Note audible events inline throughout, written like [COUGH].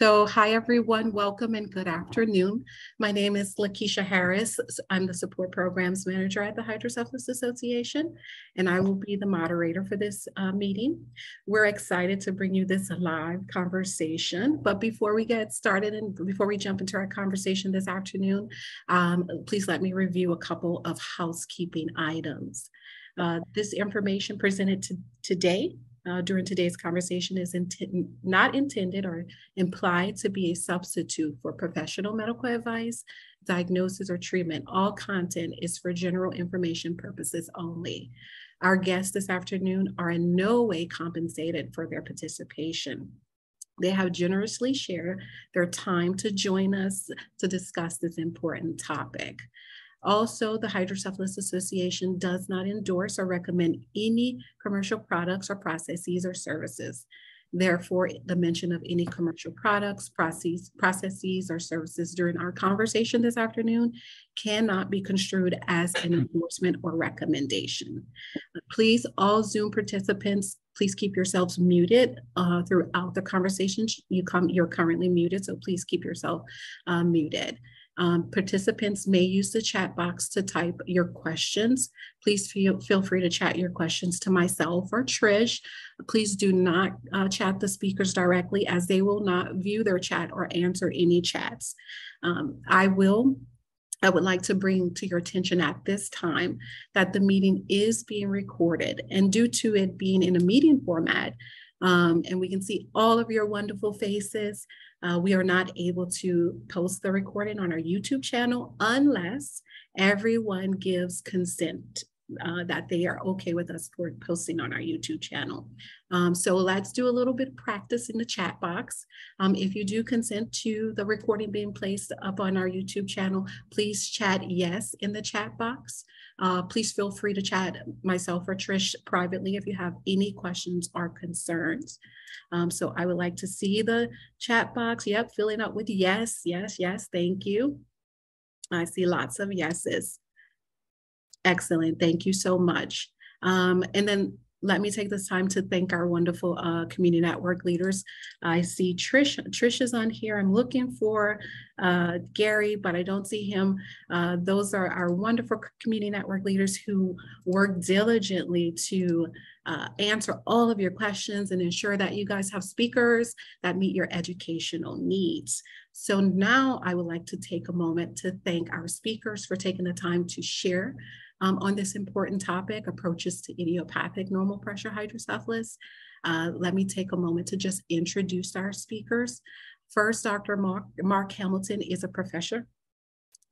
So, hi everyone, welcome and good afternoon. My name is Lakeisha Harris. I'm the Support Programs Manager at the Hydrocephalus Association, and I will be the moderator for this uh, meeting. We're excited to bring you this live conversation, but before we get started and before we jump into our conversation this afternoon, um, please let me review a couple of housekeeping items. Uh, this information presented to, today uh, during today's conversation is not intended or implied to be a substitute for professional medical advice, diagnosis, or treatment. All content is for general information purposes only. Our guests this afternoon are in no way compensated for their participation. They have generously shared their time to join us to discuss this important topic. Also, the Hydrocephalus Association does not endorse or recommend any commercial products or processes or services. Therefore, the mention of any commercial products, process, processes, or services during our conversation this afternoon cannot be construed as an [CLEARS THROAT] endorsement or recommendation. Please, all Zoom participants, please keep yourselves muted uh, throughout the conversation. You come, you're currently muted, so please keep yourself uh, muted. Um, participants may use the chat box to type your questions. Please feel, feel free to chat your questions to myself or Trish. Please do not uh, chat the speakers directly as they will not view their chat or answer any chats. Um, I will I would like to bring to your attention at this time that the meeting is being recorded and due to it being in a meeting format, um, and we can see all of your wonderful faces. Uh, we are not able to post the recording on our YouTube channel unless everyone gives consent uh, that they are okay with us for posting on our YouTube channel. Um, so let's do a little bit of practice in the chat box. Um, if you do consent to the recording being placed up on our YouTube channel, please chat yes in the chat box. Uh, please feel free to chat myself or Trish privately if you have any questions or concerns. Um, so I would like to see the chat box. Yep, filling up with yes, yes, yes. Thank you. I see lots of yeses. Excellent. Thank you so much. Um, and then let me take this time to thank our wonderful uh, community network leaders. I see Trish, Trish is on here. I'm looking for uh, Gary, but I don't see him. Uh, those are our wonderful community network leaders who work diligently to uh, answer all of your questions and ensure that you guys have speakers that meet your educational needs. So now I would like to take a moment to thank our speakers for taking the time to share um, on this important topic, approaches to idiopathic normal pressure hydrocephalus. Uh, let me take a moment to just introduce our speakers. First, Dr. Mark, Mark Hamilton is a professor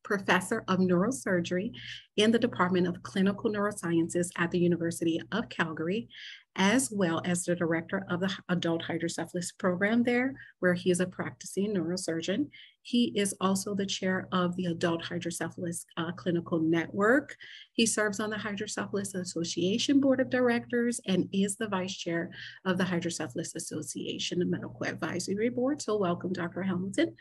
professor of neurosurgery in the Department of Clinical Neurosciences at the University of Calgary as well as the director of the adult hydrocephalus program there, where he is a practicing neurosurgeon. He is also the chair of the Adult Hydrocephalus uh, Clinical Network. He serves on the Hydrocephalus Association Board of Directors and is the vice chair of the Hydrocephalus Association Medical Advisory Board. So welcome, Dr. Hamilton.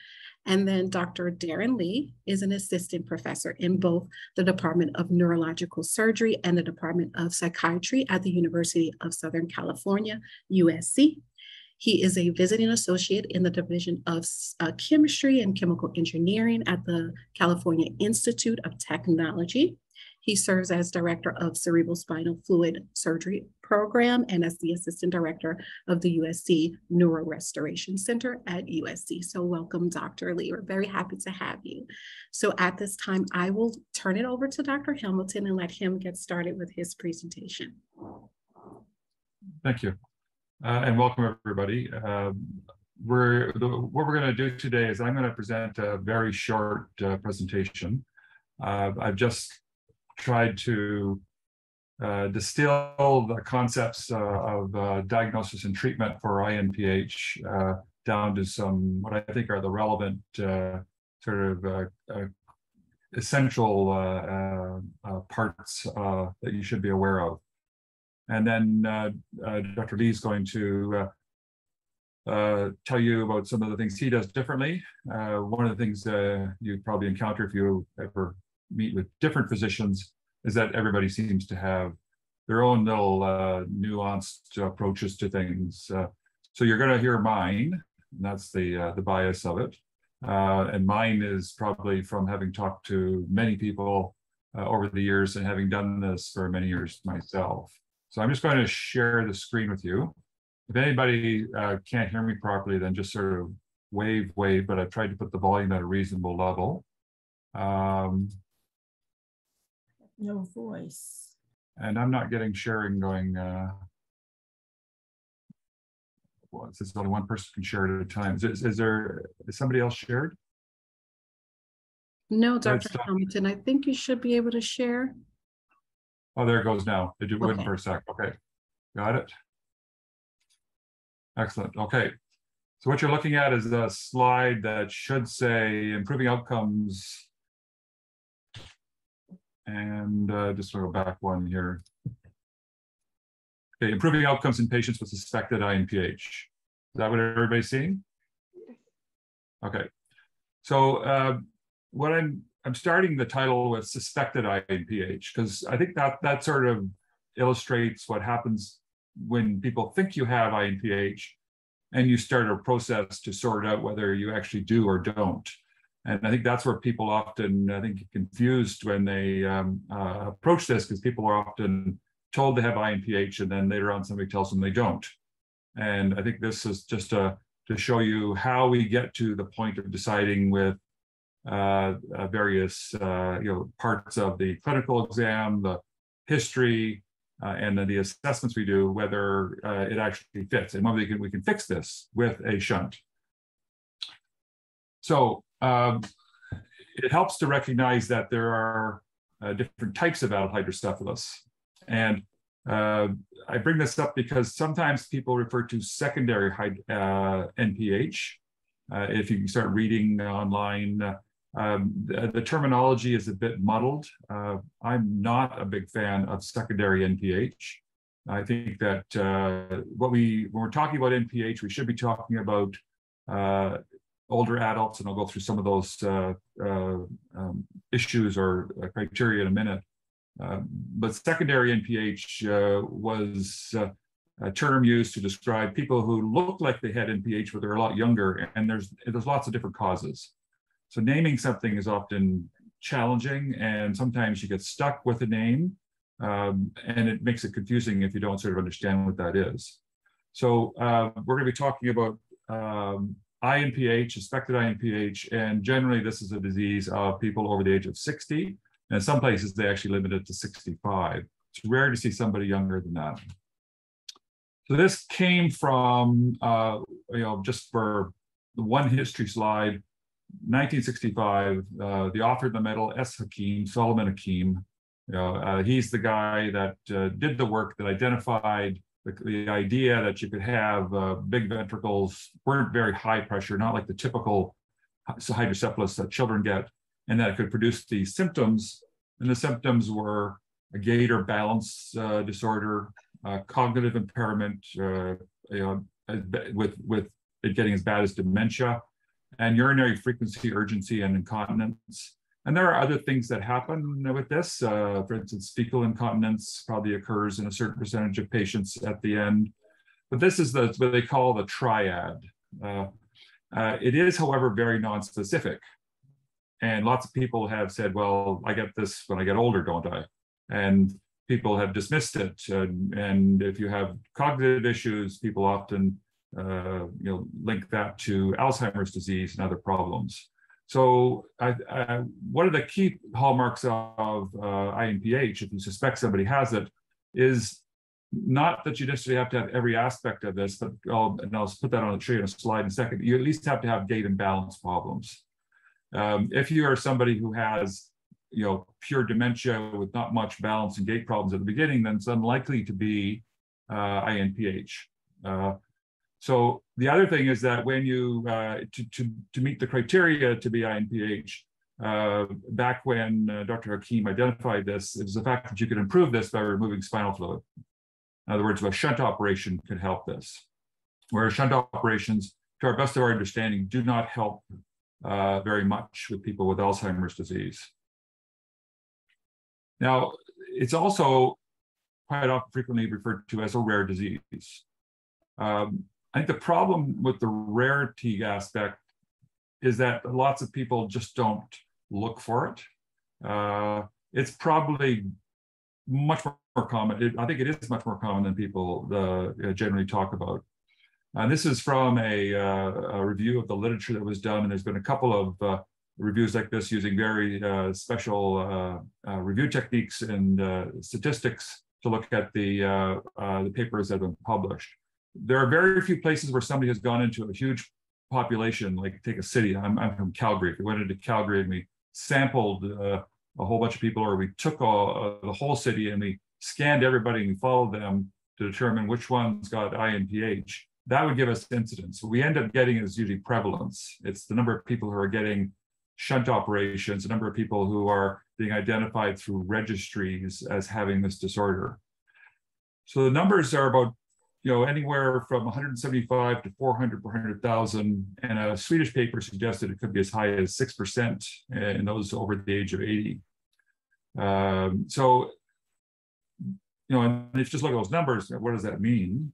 And then Dr. Darrin Lee is an assistant professor in both the Department of Neurological Surgery and the Department of Psychiatry at the University of Southern California, USC. He is a visiting associate in the Division of uh, Chemistry and Chemical Engineering at the California Institute of Technology. He serves as director of cerebral spinal fluid surgery program and as the assistant director of the USC Neuro Restoration Center at USC. So welcome, Dr. Lee. We're very happy to have you. So at this time, I will turn it over to Dr. Hamilton and let him get started with his presentation. Thank you. Uh, and welcome everybody. Um, we're the, what we're going to do today is I'm going to present a very short uh, presentation. Uh, I've just tried to uh, distill the concepts uh, of uh, diagnosis and treatment for INPH down to some what I think are the relevant sort of essential parts that you should be aware of. And then uh, uh, Dr. Lee is going to uh, uh, tell you about some of the things he does differently. Uh, one of the things you probably encounter if you ever meet with different physicians is that everybody seems to have their own little nuanced approaches to things. so you're going to hear mine, And that's the uh, the bias of it. Uh, and mine is probably from having talked to many people uh, over the years and having done this for many years myself. So I'm just going to share the screen with you. If anybody uh, can't hear me properly, then just sort of wave, wave, but I've tried to put the volume at a reasonable level. Um, No voice. and I'm not getting sharing going. Uh, well, it says only one person can share at a time. Is, is there, is somebody else shared? No, Let's Dr. Hamilton, I think you should be able to share. Oh, there it goes now. It went Okay. for a sec. Okay, got it. Excellent. Okay. So what you're looking at is a slide that should say improving outcomes. And uh, just sort of back one here. Okay, improving outcomes in patients with suspected INPH. Is that what everybody's seeing? Okay. So uh, what I'm I'm starting the title with suspected INPH because I think that that sort of illustrates what happens when people think you have INPH and you start a process to sort out whether you actually do or don't. And I think that's where people often, I think, get confused when they um, uh, approach this because people are often told they have INPH and then later on somebody tells them they don't. And I think this is just a, to show you how we get to the point of deciding with uh, uh, various uh, you know parts of the clinical exam, the history, uh, and then the assessments we do, whether uh, it actually fits, and whether we can we can fix this with a shunt. So um, it helps to recognize that there are uh, different types of adult hydrocephalus, and uh, I bring this up because sometimes people refer to secondary hyd- uh, NPH. Uh, if you start reading online, uh, um, the, the terminology is a bit muddled. I'm not a big fan of secondary NPH. I think that uh, what we, when we're talking about NPH, we should be talking about uh, older adults, and I'll go through some of those uh, uh, um, issues or uh, criteria in a minute. Uh, but secondary NPH uh, was a term used to describe people who look like they had NPH, but they're a lot younger, and there's there's lots of different causes. So naming something is often challenging, and sometimes you get stuck with a name, um, and it makes it confusing if you don't sort of understand what that is. So uh, we're going to be talking about um, INPH, suspected INPH, and generally this is a disease of people over the age of 60. And in some places they actually limit it to 65. It's rare to see somebody younger than that. So this came from, uh, you know, just for one history slide, 1965, uh, the author of the medal, S. Hakim, Solomon Hakim. You know, uh, he's the guy that uh, did the work that identified the, the idea that you could have uh, big ventricles, weren't very high pressure, not like the typical hydrocephalus that children get, and that it could produce these symptoms. And the symptoms were a gait or balance uh, disorder, uh, cognitive impairment, uh, you know, with with it getting as bad as dementia, and urinary frequency, urgency, and incontinence. And there are other things that happen with this. Uh, for instance, fecal incontinence probably occurs in a certain percentage of patients at the end. But this is the what they call the triad. Uh, uh, it is, however, very non-specific. And lots of people have said, well, I get this when I get older, don't I? And people have dismissed it. And, and if you have cognitive issues, people often uh, you know, link that to Alzheimer's disease and other problems. So I, I, one of the key hallmarks of uh, INPH, if you suspect somebody has it, is not that you necessarily have to have every aspect of this, but I'll, and I'll put that on a tree in a slide in a second. You at least have to have gait and balance problems. Um, if you are somebody who has, you know, pure dementia with not much balance and gait problems at the beginning, then it's unlikely to be uh, INPH. Uh, so the other thing is that when you, uh, to, to, to meet the criteria to be INPH, uh, back when uh, Dr. Hakim identified this, it was the fact that you could improve this by removing spinal fluid. In other words, a shunt operation could help this. Whereas shunt operations, to our best of our understanding, do not help uh, very much with people with Alzheimer's disease. Now, it's also quite often frequently referred to as a rare disease. Um, I think the problem with the rarity aspect is that lots of people just don't look for it. Uh, it's probably much more common. It, I think it is much more common than people uh, generally talk about. And this is from a, uh, a, review of the literature that was done. And there's been a couple of uh, reviews like this using very uh, special uh, review techniques and statistics to look at the, the papers that have been published. There are very few places where somebody has gone into a huge population, like take a city. I'm, I'm from Calgary. If we went into Calgary and we sampled uh, a whole bunch of people, or we took all, the whole city and we scanned everybody and followed them to determine which ones got INPH, that would give us incidence. What we end up getting is usually prevalence. It's the number of people who are getting shunt operations, the number of people who are being identified through registries as having this disorder. So the numbers are about, you know, anywhere from 175 to 400 per 100,000. And a Swedish paper suggested it could be as high as 6% in those over the age of 80. Um, so you know, and if you just look at those numbers, what does that mean?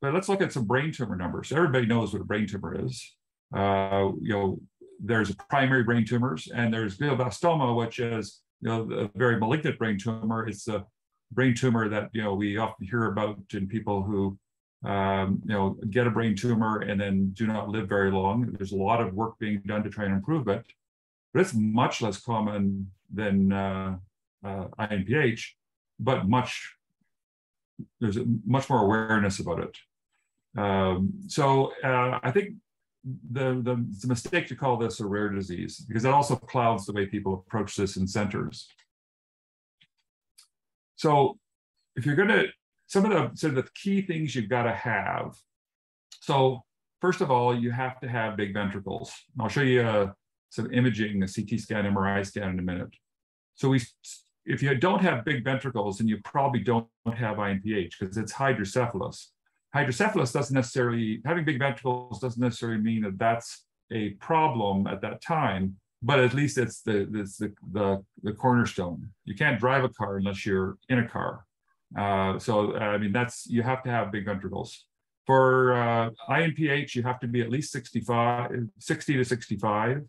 But let's look at some brain tumor numbers. Everybody knows what a brain tumor is. Uh, you know, there's primary brain tumors, and there's glioblastoma, which is you know a very malignant brain tumor. It's a brain tumor that you know we often hear about in people who um, you know get a brain tumor and then do not live very long. There's a lot of work being done to try and improve it, but it's much less common than uh, uh, INPH but much there's much more awareness about it. Um, so uh, I think the, the, it's a mistake to call this a rare disease because that also clouds the way people approach this in centers. So if you're going to, some of the sort of the key things you've got to have. So first of all, you have to have big ventricles. I'll show you uh, some imaging, a CT scan, MRI scan in a minute. So we if you don't have big ventricles, then you probably don't have INPH because it's hydrocephalus. Hydrocephalus doesn't necessarily, having big ventricles doesn't necessarily mean that that's a problem at that time, but at least it's the, it's the, the, the cornerstone. You can't drive a car unless you're in a car. Uh, so, I mean, that's, you have to have big ventricles. For uh, INPH, you have to be at least 65, 60 to 65.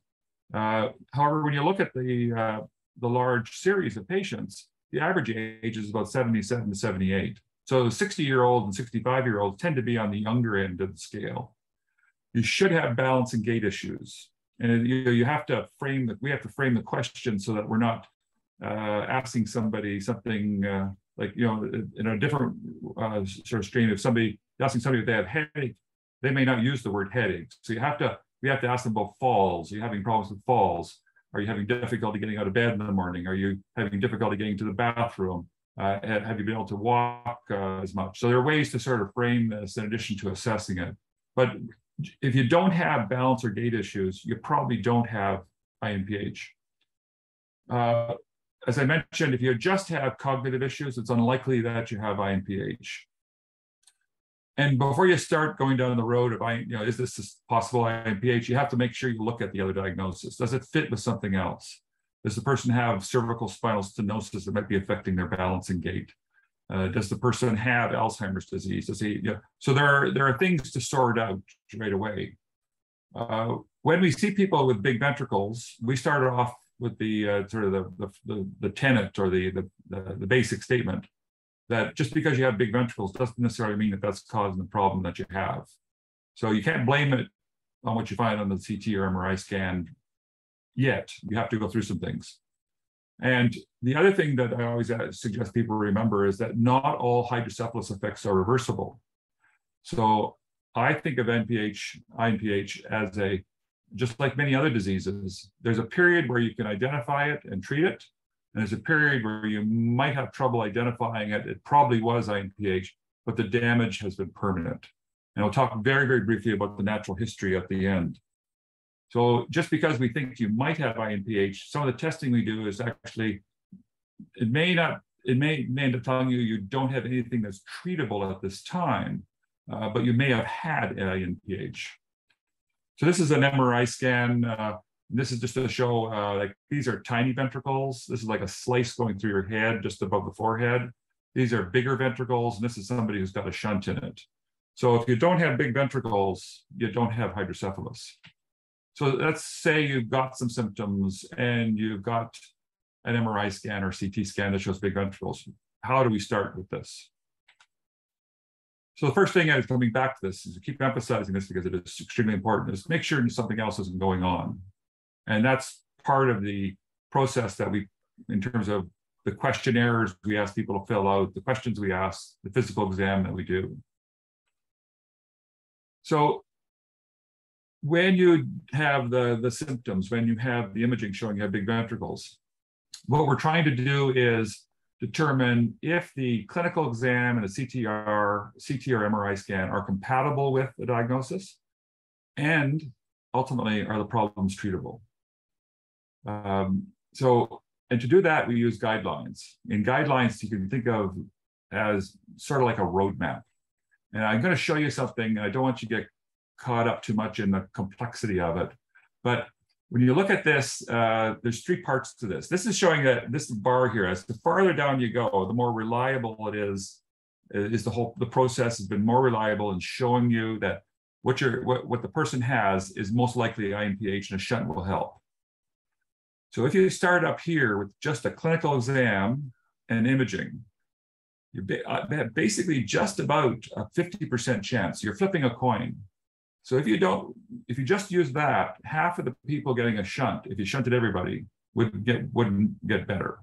Uh, however, when you look at the uh, the large series of patients, the average age is about 77 to 78. So 60 year old and 65 year olds tend to be on the younger end of the scale. You should have balance and gait issues. And you, know, you have to frame that we have to frame the question so that we're not uh, asking somebody something uh, like, you know, in a different uh, sort of stream. If somebody asking somebody if they have headache, they may not use the word headache. So you have to, we have to ask them about falls. Are you having problems with falls? Are you having difficulty getting out of bed in the morning? Are you having difficulty getting to the bathroom? Uh, have you been able to walk uh, as much? So there are ways to sort of frame this in addition to assessing it. But if you don't have balance or gait issues, you probably don't have INPH. Uh, as I mentioned, if you just have cognitive issues, it's unlikely that you have INPH. And before you start going down the road of, you know, is this possible INPH, you have to make sure you look at the other diagnosis. Does it fit with something else? Does the person have cervical spinal stenosis that might be affecting their balance and gait? Uh, does the person have Alzheimer's disease? Does he? You know, so there are there are things to sort out right away. Uh, when we see people with big ventricles, we started off with the uh, sort of the, the the, tenet or the the the basic statement that just because you have big ventricles doesn't necessarily mean that that's causing the problem that you have. So you can't blame it on what you find on the CT or MRI scan yet. You have to go through some things. And the other thing that I always uh, suggest people remember is that not all hydrocephalus effects are reversible. So I think of NPH, INPH as a, just like many other diseases, there's a period where you can identify it and treat it. And there's a period where you might have trouble identifying it. It probably was INPH, but the damage has been permanent. And I'll talk very, very briefly about the natural history at the end. So just because we think you might have INPH, some of the testing we do is actually, it may not, it may, may end up telling you you don't have anything that's treatable at this time, uh, but you may have had INPH. So this is an MRI scan. Uh, this is just to show uh, like these are tiny ventricles. This is like a slice going through your head just above the forehead. These are bigger ventricles, and this is somebody who's got a shunt in it. So if you don't have big ventricles, you don't have hydrocephalus. So let's say you've got some symptoms and you've got an MRI scan or CT scan that shows big ventricles. How do we start with this? So the first thing is coming back to this is to keep emphasizing this because it is extremely important is make sure something else isn't going on. And that's part of the process that we, in terms of the questionnaires we ask people to fill out, the questions we ask, the physical exam that we do. So when you have the, the symptoms, when you have the imaging showing you have big ventricles, what we're trying to do is determine if the clinical exam and the CTR, CT MRI scan are compatible with the diagnosis, and ultimately, are the problems treatable? Um, so, and to do that, we use guidelines. In guidelines, you can think of as sort of like a roadmap. And I'm going to show you something. And I don't want you to get caught up too much in the complexity of it. But when you look at this, uh, there's three parts to this. This is showing that this bar here, as the farther down you go, the more reliable it is, is the whole, the process has been more reliable in showing you that what you're, what, what the person has is most likely INPH and a shunt will help. So if you start up here with just a clinical exam and imaging, you're uh, basically just about a 50% chance. You're flipping a coin. So if you don't, if you just use that, half of the people getting a shunt, if you shunted everybody, would get wouldn't get better.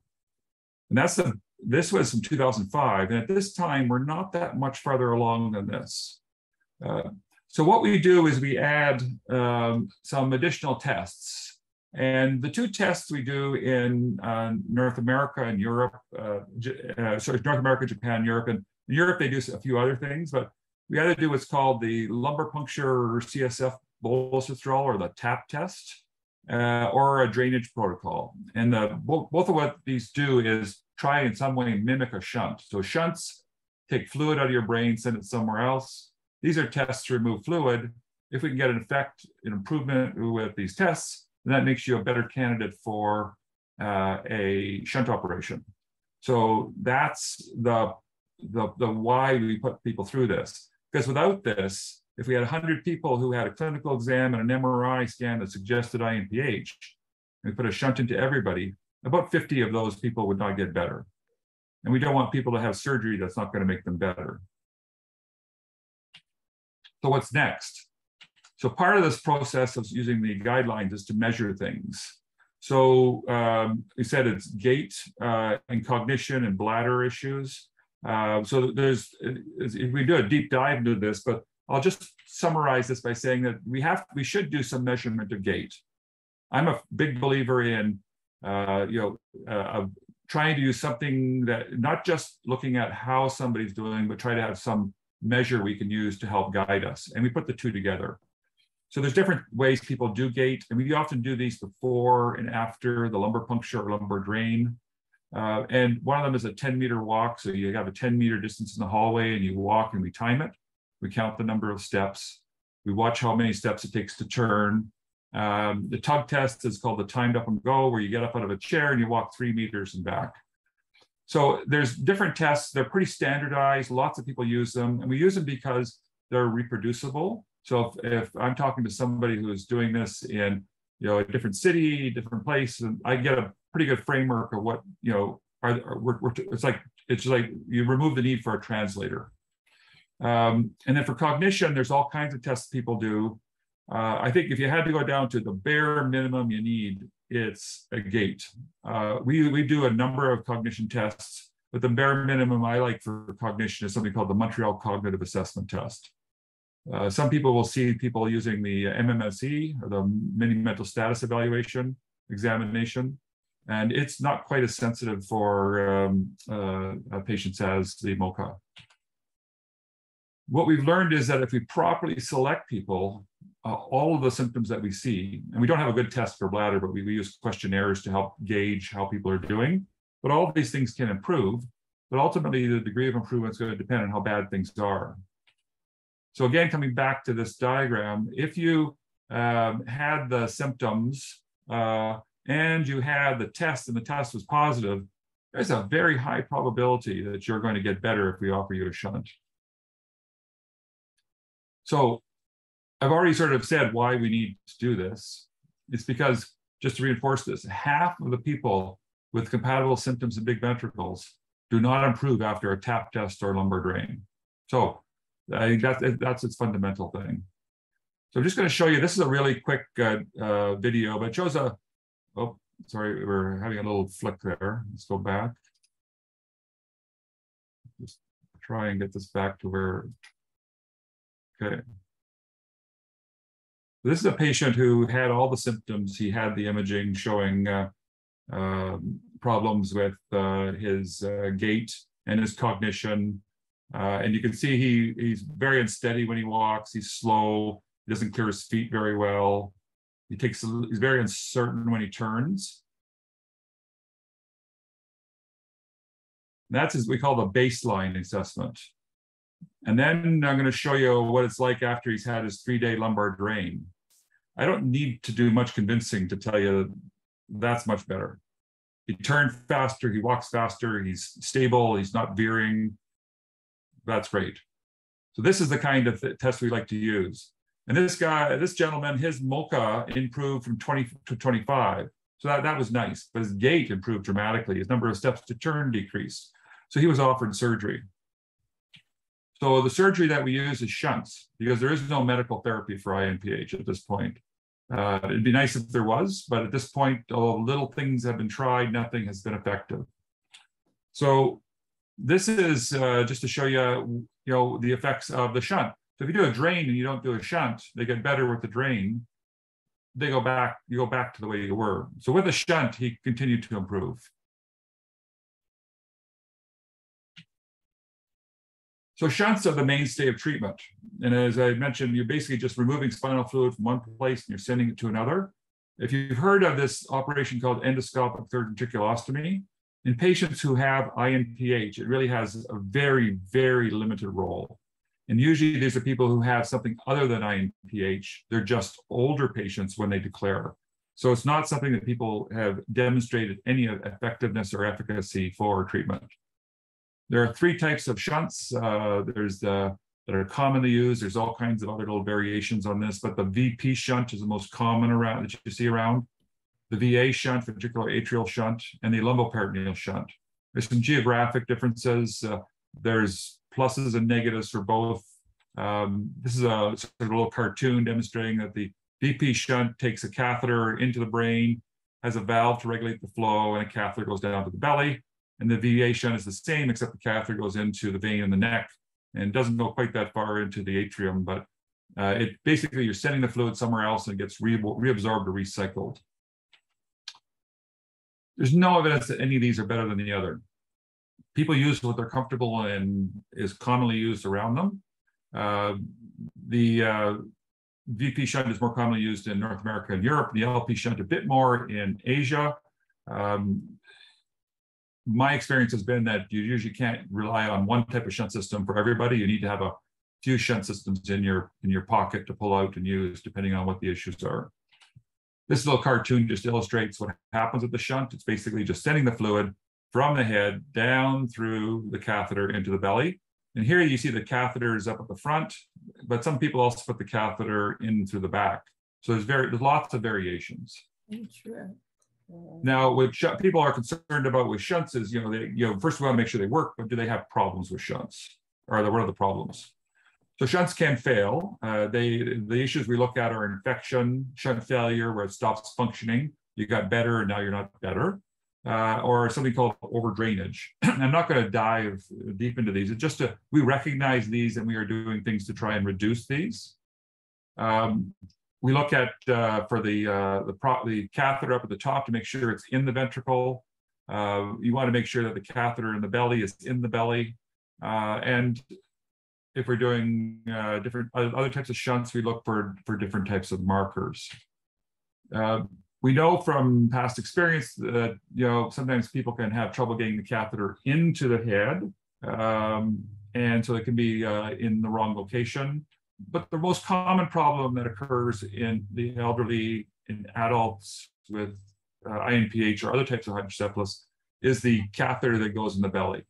And that's the this was in 2005, and at this time we're not that much farther along than this. Uh, so what we do is we add um, some additional tests, and the two tests we do in uh, North America and Europe, uh, uh sorry, North America, Japan, Europe, and Europe they do a few other things, but we either do what's called the lumbar puncture CSF bolus withdrawal or the TAP test, uh, or a drainage protocol. And the, both, both of what these do is try in some way mimic a shunt. So shunts take fluid out of your brain, send it somewhere else. These are tests to remove fluid. If we can get an effect, an improvement with these tests, then that makes you a better candidate for uh, a shunt operation. So that's the, the, the why we put people through this. Because without this, if we had 100 people who had a clinical exam and an MRI scan that suggested INPH, and we put a shunt into everybody, about 50 of those people would not get better. And we don't want people to have surgery that's not going to make them better. So what's next? So part of this process of using the guidelines is to measure things. So um, we said it's gait uh, and cognition and bladder issues. Uh, so there's, we do a deep dive into this, but I'll just summarize this by saying that we have, we should do some measurement of gait. I'm a big believer in, uh, you know, uh, trying to use something that not just looking at how somebody's doing, but try to have some measure we can use to help guide us. And we put the two together. So there's different ways people do gait, and we often do these before and after the lumbar puncture or lumbar drain. Uh, and one of them is a 10 meter walk. So you have a 10 meter distance in the hallway and you walk and we time it. We count the number of steps. We watch how many steps it takes to turn. Um, the tug test is called the timed up and go, where you get up out of a chair and you walk three meters and back. So there's different tests. They're pretty standardized. Lots of people use them. And we use them because they're reproducible. So if, if I'm talking to somebody who's doing this in you know a different city, different place, and I get a pretty good framework of what you know are, are we're, we're, it's like it's like you remove the need for a translator. Um, and then for cognition there's all kinds of tests people do. Uh, i think if you had to go down to the bare minimum you need it's a gait. Uh, we, we do a number of cognition tests but the bare minimum i like for cognition is something called the montreal cognitive assessment test. Uh, some people will see people using the mmse or the mini mental status evaluation examination and it's not quite as sensitive for um, uh, patients as the MoCA. What we've learned is that if we properly select people, uh, all of the symptoms that we see, and we don't have a good test for bladder, but we, we use questionnaires to help gauge how people are doing, but all these things can improve, but ultimately the degree of improvement is going to depend on how bad things are. So again, coming back to this diagram, if you um, had the symptoms uh, and you had the test and the test was positive, there's a very high probability that you're going to get better if we offer you a shunt. So I've already sort of said why we need to do this. It's because, just to reinforce this, half of the people with compatible symptoms and big ventricles do not improve after a tap test or lumbar drain. So I think that, that's its fundamental thing. So I'm just going to show you, this is a really quick uh, uh, video, but it shows a, oh, sorry, we're having a little flick there. Let's go back. Just try and get this back to where, okay. This is a patient who had all the symptoms. He had the imaging showing uh, um, problems with uh, his uh, gait and his cognition. Uh, and you can see he he's very unsteady when he walks. He's slow. He doesn't clear his feet very well. He takes he's very uncertain when he turns. That's as we call the baseline assessment. And then I'm going to show you what it's like after he's had his three-day lumbar drain. I don't need to do much convincing to tell you that's much better. He turned faster, he walks faster, he's stable, he's not veering. That's great. So this is the kind of test we like to use. And this guy, this gentleman, his MoCA improved from 20 to 25. So that, that was nice, but his gait improved dramatically. His number of steps to turn decreased. So he was offered surgery. So the surgery that we use is shunts because there is no medical therapy for INPH at this point. Uh, it'd be nice if there was, but at this point, although little things have been tried, nothing has been effective. So this is uh, just to show you, you know, the effects of the shunt. So if you do a drain and you don't do a shunt, they get better with the drain. They go back, you go back to the way you were. So with a shunt, he continued to improve. So shunts are the mainstay of treatment. And as I mentioned, you're basically just removing spinal fluid from one place and you're sending it to another. If you've heard of this operation called endoscopic third ventriculostomy, in patients who have INPH, it really has a very, very limited role. And usually these are people who have something other than INPH. They're just older patients when they declare. So it's not something that people have demonstrated any effectiveness or efficacy for treatment. There are three types of shunts. Uh, there's the that are commonly used. There's all kinds of other little variations on this, but the VP shunt is the most common around that you see around. The VA shunt, ventricular atrial shunt, and the lumboperitoneal shunt. There's some geographic differences. Uh, there's pluses and negatives for both. Um, this is a, sort of a little cartoon demonstrating that the VP shunt takes a catheter into the brain, has a valve to regulate the flow, and a catheter goes down to the belly. And the VA shunt is the same, except the catheter goes into the vein in the neck and doesn't go quite that far into the atrium, but uh, it basically you're sending the fluid somewhere else and it gets re reabsorbed or recycled. There's no evidence that any of these are better than the other. People use what they're comfortable and is commonly used around them. Uh, the uh, VP shunt is more commonly used in North America and Europe. The LP shunt a bit more in Asia. Um, my experience has been that you usually can't rely on one type of shunt system for everybody. You need to have a few shunt systems in your in your pocket to pull out and use depending on what the issues are. This little cartoon just illustrates what happens with the shunt. It's basically just sending the fluid from the head down through the catheter into the belly. And here you see the catheter is up at the front, but some people also put the catheter in through the back. So there's very there's lots of variations. Sure. Now, what people are concerned about with shunts is, you know, they, you know, first we want to make sure they work, but do they have problems with shunts? Or what are the problems? So shunts can fail. Uh, they the issues we look at are infection, shunt failure, where it stops functioning. You got better and now you're not better, uh, or something called over drainage. [CLEARS THROAT] I'm not going to dive deep into these. It's just to we recognize these and we are doing things to try and reduce these. Um, we look at uh, for the uh, the, pro- the catheter up at the top to make sure it's in the ventricle. Uh, you want to make sure that the catheter in the belly is in the belly. Uh, and if we're doing uh, different other types of shunts, we look for for different types of markers. Uh, we know from past experience that you know sometimes people can have trouble getting the catheter into the head, um, and so it can be in the wrong location but the most common problem that occurs in the elderly, in adults with uh, INPH or other types of hydrocephalus is the catheter that goes in the belly.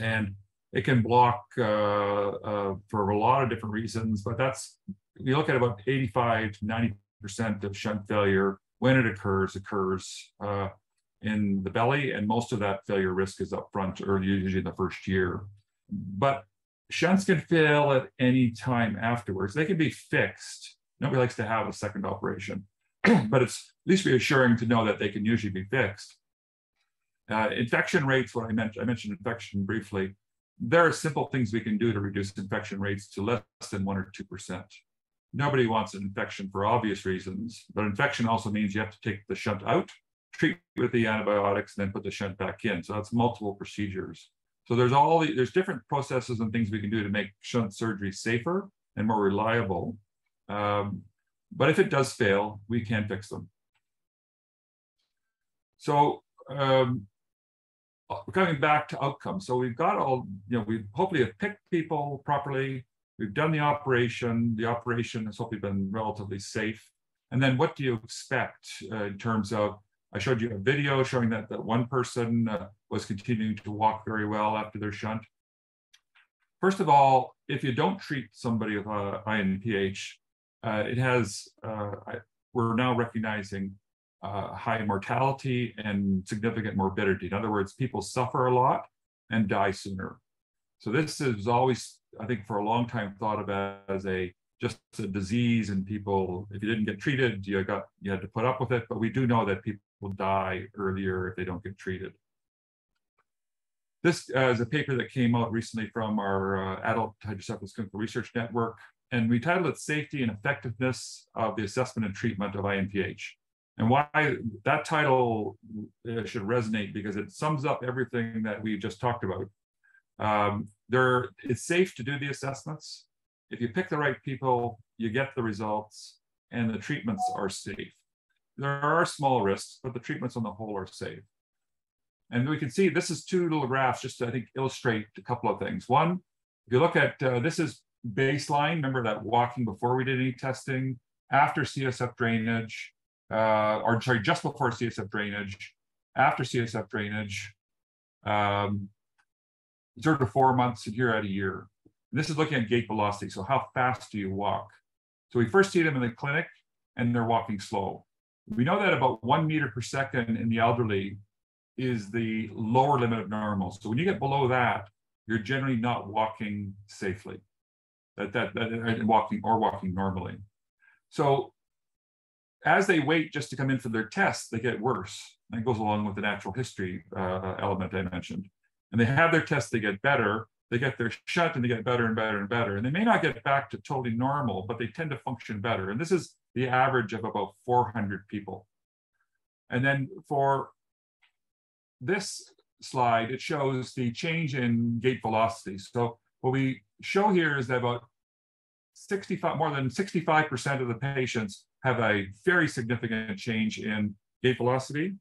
And it can block uh, uh, for a lot of different reasons, but that's you look at about 85 to 90 percent of shunt failure when it occurs occurs uh, in the belly, and most of that failure risk is up front or usually in the first year. But shunts can fail at any time afterwards. They can be fixed. Nobody likes to have a second operation, [CLEARS THROAT] but it's at least reassuring to know that they can usually be fixed. Uh, infection rates, what I mentioned, I mentioned infection briefly. There are simple things we can do to reduce infection rates to less than one or 2%. Nobody wants an infection for obvious reasons, but infection also means you have to take the shunt out, treat with the antibiotics, and then put the shunt back in. So that's multiple procedures. So there's all the, there's different processes and things we can do to make shunt surgery safer and more reliable. Um, but if it does fail, we can fix them. So um, coming back to outcomes. So we've got all, you know, we hopefully have picked people properly. We've done the operation. The operation has hopefully been relatively safe. And then what do you expect uh, in terms of, I showed you a video showing that, that one person uh, was continuing to walk very well after their shunt. First of all, if you don't treat somebody with uh, INPH, uh, it has, uh, I, we're now recognizing uh, high mortality and significant morbidity. In other words, people suffer a lot and die sooner. So this is always, I think, for a long time thought of as a just a disease, and people, if you didn't get treated, you got you had to put up with it. But we do know that people die earlier if they don't get treated. This uh, is a paper that came out recently from our uh, Adult Hydrocephalus Clinical Research Network, and we titled it Safety and Effectiveness of the Assessment and Treatment of INPH. And why that title uh, should resonate because it sums up everything that we just talked about. Um, there, it's safe to do the assessments. If you pick the right people, you get the results, and the treatments are safe. There are small risks, but the treatments on the whole are safe. And we can see this is two little graphs just to, I think, illustrate a couple of things. One, if you look at uh, this is baseline, remember that walking before we did any testing, after CSF drainage, uh, or sorry, just before CSF drainage, after CSF drainage, um, zero to four months, and here at a year. And this is looking at gait velocity. So how fast do you walk? So we first see them in the clinic and they're walking slow. We know that about one meter per second in the elderly is the lower limit of normal. So when you get below that, you're generally not walking safely. That that, that walking or walking normally. So as they wait just to come in for their tests, they get worse. That goes along with the natural history uh, element I mentioned. And they have their tests, they get better. They get their shunt and they get better and better and better. And they may not get back to totally normal, but they tend to function better. And this is the average of about 400 people. And then for this slide, it shows the change in gait velocity. So what we show here is that about 65, more than 65% of the patients have a very significant change in gait velocity.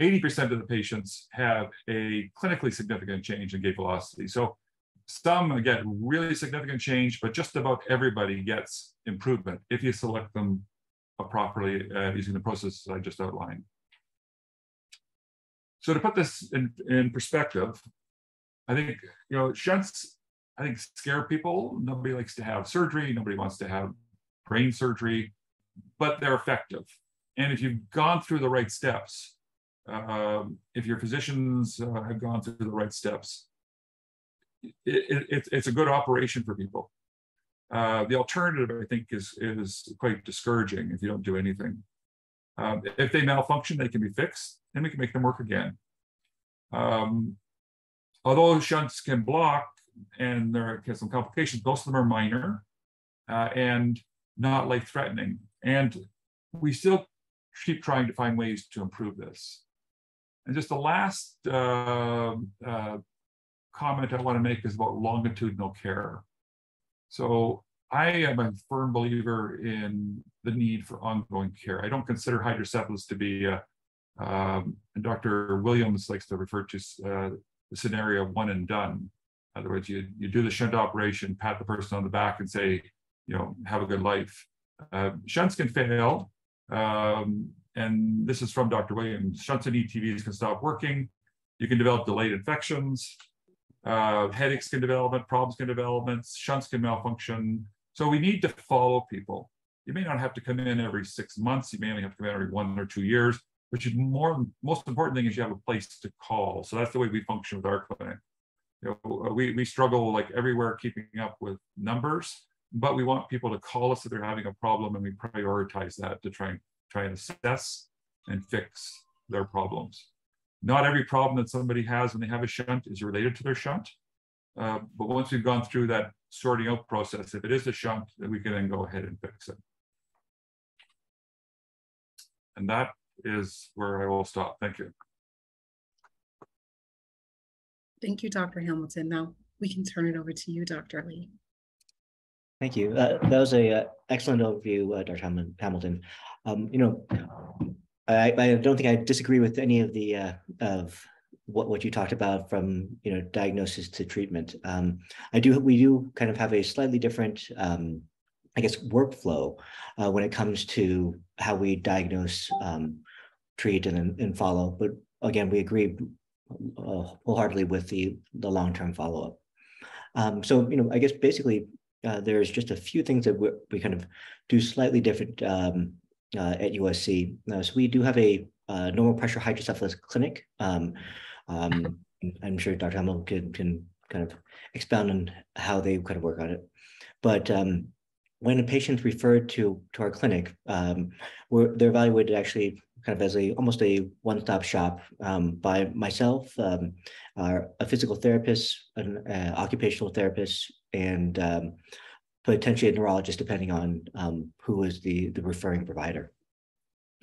80% of the patients have a clinically significant change in gait velocity. So some get really significant change, but just about everybody gets improvement if you select them properly uh, using the process I just outlined. So to put this in, in perspective, I think, you know, shunts, I think scare people. Nobody likes to have surgery. Nobody wants to have brain surgery, but they're effective. And if you've gone through the right steps, uh, if your physicians uh, have gone through the right steps, it, it, it's, a good operation for people. Uh, the alternative, I think, is, is quite discouraging if you don't do anything. Um, if they malfunction, they can be fixed, and we can make them work again. Um, although shunts can block and there are some complications, most of them are minor uh, and not life-threatening. And we still keep trying to find ways to improve this. And just the last uh, uh, comment I want to make is about longitudinal care. So I am a firm believer in the need for ongoing care. I don't consider hydrocephalus to be a, um, and Dr. Williams likes to refer to uh, the scenario one and done. In other words, you, you do the shunt operation, pat the person on the back and say, you know, have a good life. Uh, shunts can fail. Um, and this is from Dr. Williams. Shunts and ETVs can stop working. You can develop delayed infections. uh, headaches can develop, problems can develop, shunts can malfunction. So we need to follow people. You may not have to come in every six months. You may only have to come in every one or two years. But you more most important thing is you have a place to call. So that's the way we function with our clinic. You know, we we struggle like everywhere keeping up with numbers, but we want people to call us if they're having a problem, and we prioritize that to try and try and assess and fix their problems. Not every problem that somebody has when they have a shunt is related to their shunt. Uh, but once we've gone through that sorting out process, if it is a shunt, then we can then go ahead and fix it. And that is where I will stop. Thank you. Thank you, Dr. Hamilton. Now we can turn it over to you, Dr. Lee. Thank you. Uh, that was a uh, excellent overview, uh, Dr. Hamilton. Um, you know, I, I don't think I disagree with any of the uh, of what what you talked about from you know diagnosis to treatment. Um, I do we do kind of have a slightly different um, I guess workflow uh, when it comes to how we diagnose, um, treat, and and follow. But again, we agree uh, wholeheartedly with the the long term follow up. Um, so you know, I guess basically uh, there's just a few things that we, we kind of do slightly different um, uh, at USC. Uh, so we do have a uh, normal pressure hydrocephalus clinic. Um, um, I'm sure Dr. Hamilton can, can kind of expound on how they kind of work on it. But um, when a patient's referred to to our clinic, um, we're, they're evaluated actually kind of as a almost a one-stop shop um, by myself, um, our, a physical therapist, an uh, occupational therapist, and um, potentially a neurologist, depending on um, who is the, the referring provider.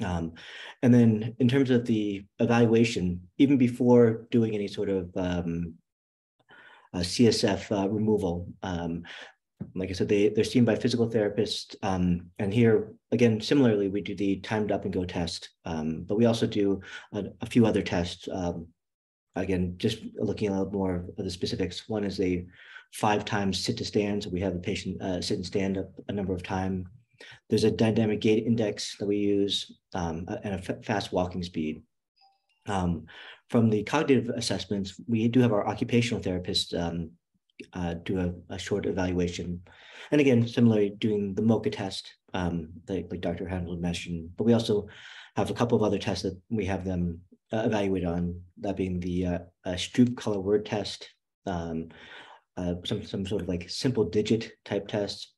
Um, and then in terms of the evaluation, even before doing any sort of um, CSF uh, removal, um, like I said, they, they're seen by physical therapists. Um, and here, again, similarly, we do the timed up and go test, um, but we also do a, a few other tests. Again, just looking a little more of the specifics. One is a five times sit to stand. So we have the patient uh, sit and stand up a number of times. There's a dynamic gait index that we use um, and a fast walking speed. Um, from the cognitive assessments, we do have our occupational therapist um, uh, do a, a, short evaluation. And again, similarly, doing the MoCA test, um, like, like Dr. Hamilton mentioned, but we also have a couple of other tests that we have them uh, evaluate on, that being the uh, uh, Stroop color word test, um, uh, some some sort of like simple digit type tests,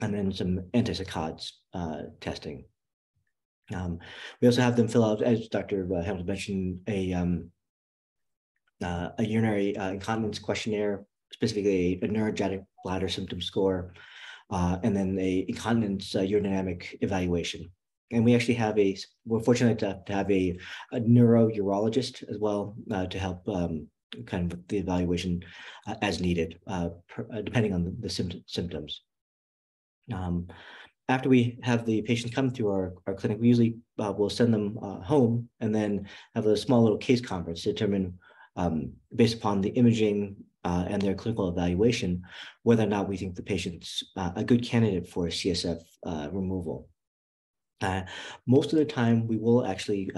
and then some antipsychotics uh, testing. Um, we also have them fill out, as Dr. Uh, Hamilton mentioned, a um, uh, a urinary incontinence questionnaire, specifically a, a neurogenic bladder symptom score, uh, and then a incontinence urodynamic evaluation. And we actually have a, we're fortunate to, to have a, a neurourologist as well to help um, kind of the evaluation uh, as needed, uh, per, uh, depending on the, the symptoms. Um, after we have the patients come through our, our clinic, we usually uh, will send them uh, home and then have a small little case conference to determine, um, based upon the imaging uh, and their clinical evaluation, whether or not we think the patient's a good candidate for CSF removal. Most of the time, we will actually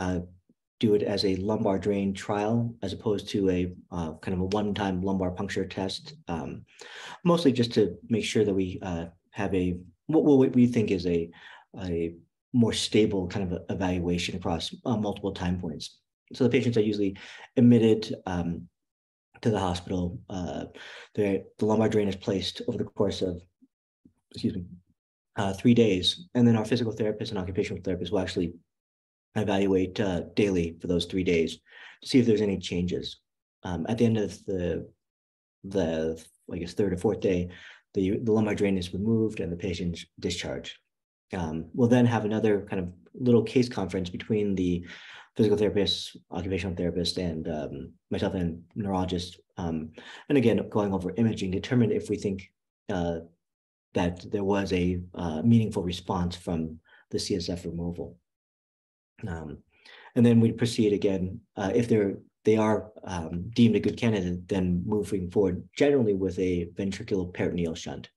do it as a lumbar drain trial as opposed to a uh, kind of a one-time lumbar puncture test, um, mostly just to make sure that we uh, have a what, what we think is a a more stable kind of evaluation across uh, multiple time points. So the patients are usually admitted um, to the hospital. Uh, the lumbar drain is placed over the course of, excuse me, uh, three days, and then our physical therapist and occupational therapist will actually evaluate uh, daily for those three days to see if there's any changes. Um, at the end of the the I guess third or fourth day, the, the lumbar drain is removed and the patient's discharged. Um, we'll then have another kind of little case conference between the physical therapist, occupational therapist, and um, myself and neurologist. Um, and again, going over imaging, determine if we think uh, that there was a uh, meaningful response from the CSF removal. Um, and then we proceed again uh, if they're they are um, deemed a good candidate, then moving forward generally with a ventricular peritoneal shunt.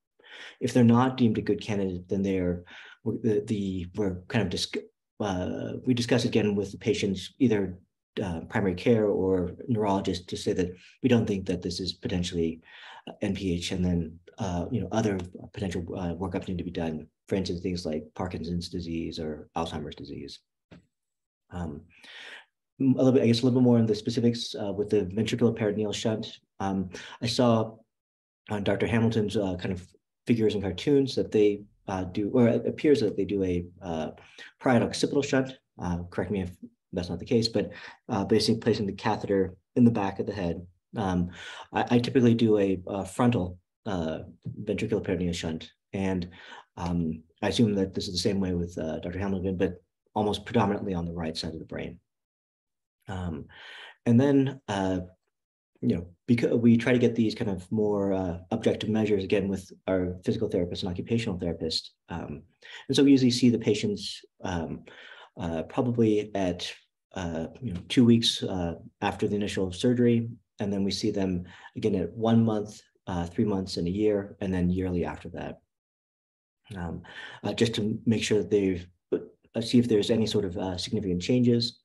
If they're not deemed a good candidate, then they're the, the we're kind of dis- uh, we discuss again with the patients either uh, primary care or neurologist to say that we don't think that this is potentially uh, NPH, and then uh, you know other potential uh, need to be done. For instance, things like Parkinson's disease or Alzheimer's disease. Um, a little bit, I guess, a little bit more on the specifics uh, with the ventricular peritoneal shunt. Um, I saw on Dr. Hamilton's uh, kind of figures and cartoons that they uh, do, or it appears that they do a uh, parietal occipital shunt. Correct me if that's not the case, but basically placing the catheter in the back of the head. Um, I, I, typically do a, a frontal uh, ventricular peritoneal shunt, and um, I assume that this is the same way with uh, Dr. Hamilton, but almost predominantly on the right side of the brain. Um, and then you know, because we try to get these kind of more uh, objective measures again with our physical therapist and occupational therapist. Um, and so we usually see the patients um, uh, probably at uh, you know two weeks uh, after the initial surgery, and then we see them again at one month, uh, three months, and a year, and then yearly after that, um, uh, just to make sure that they see if there's any sort of significant changes.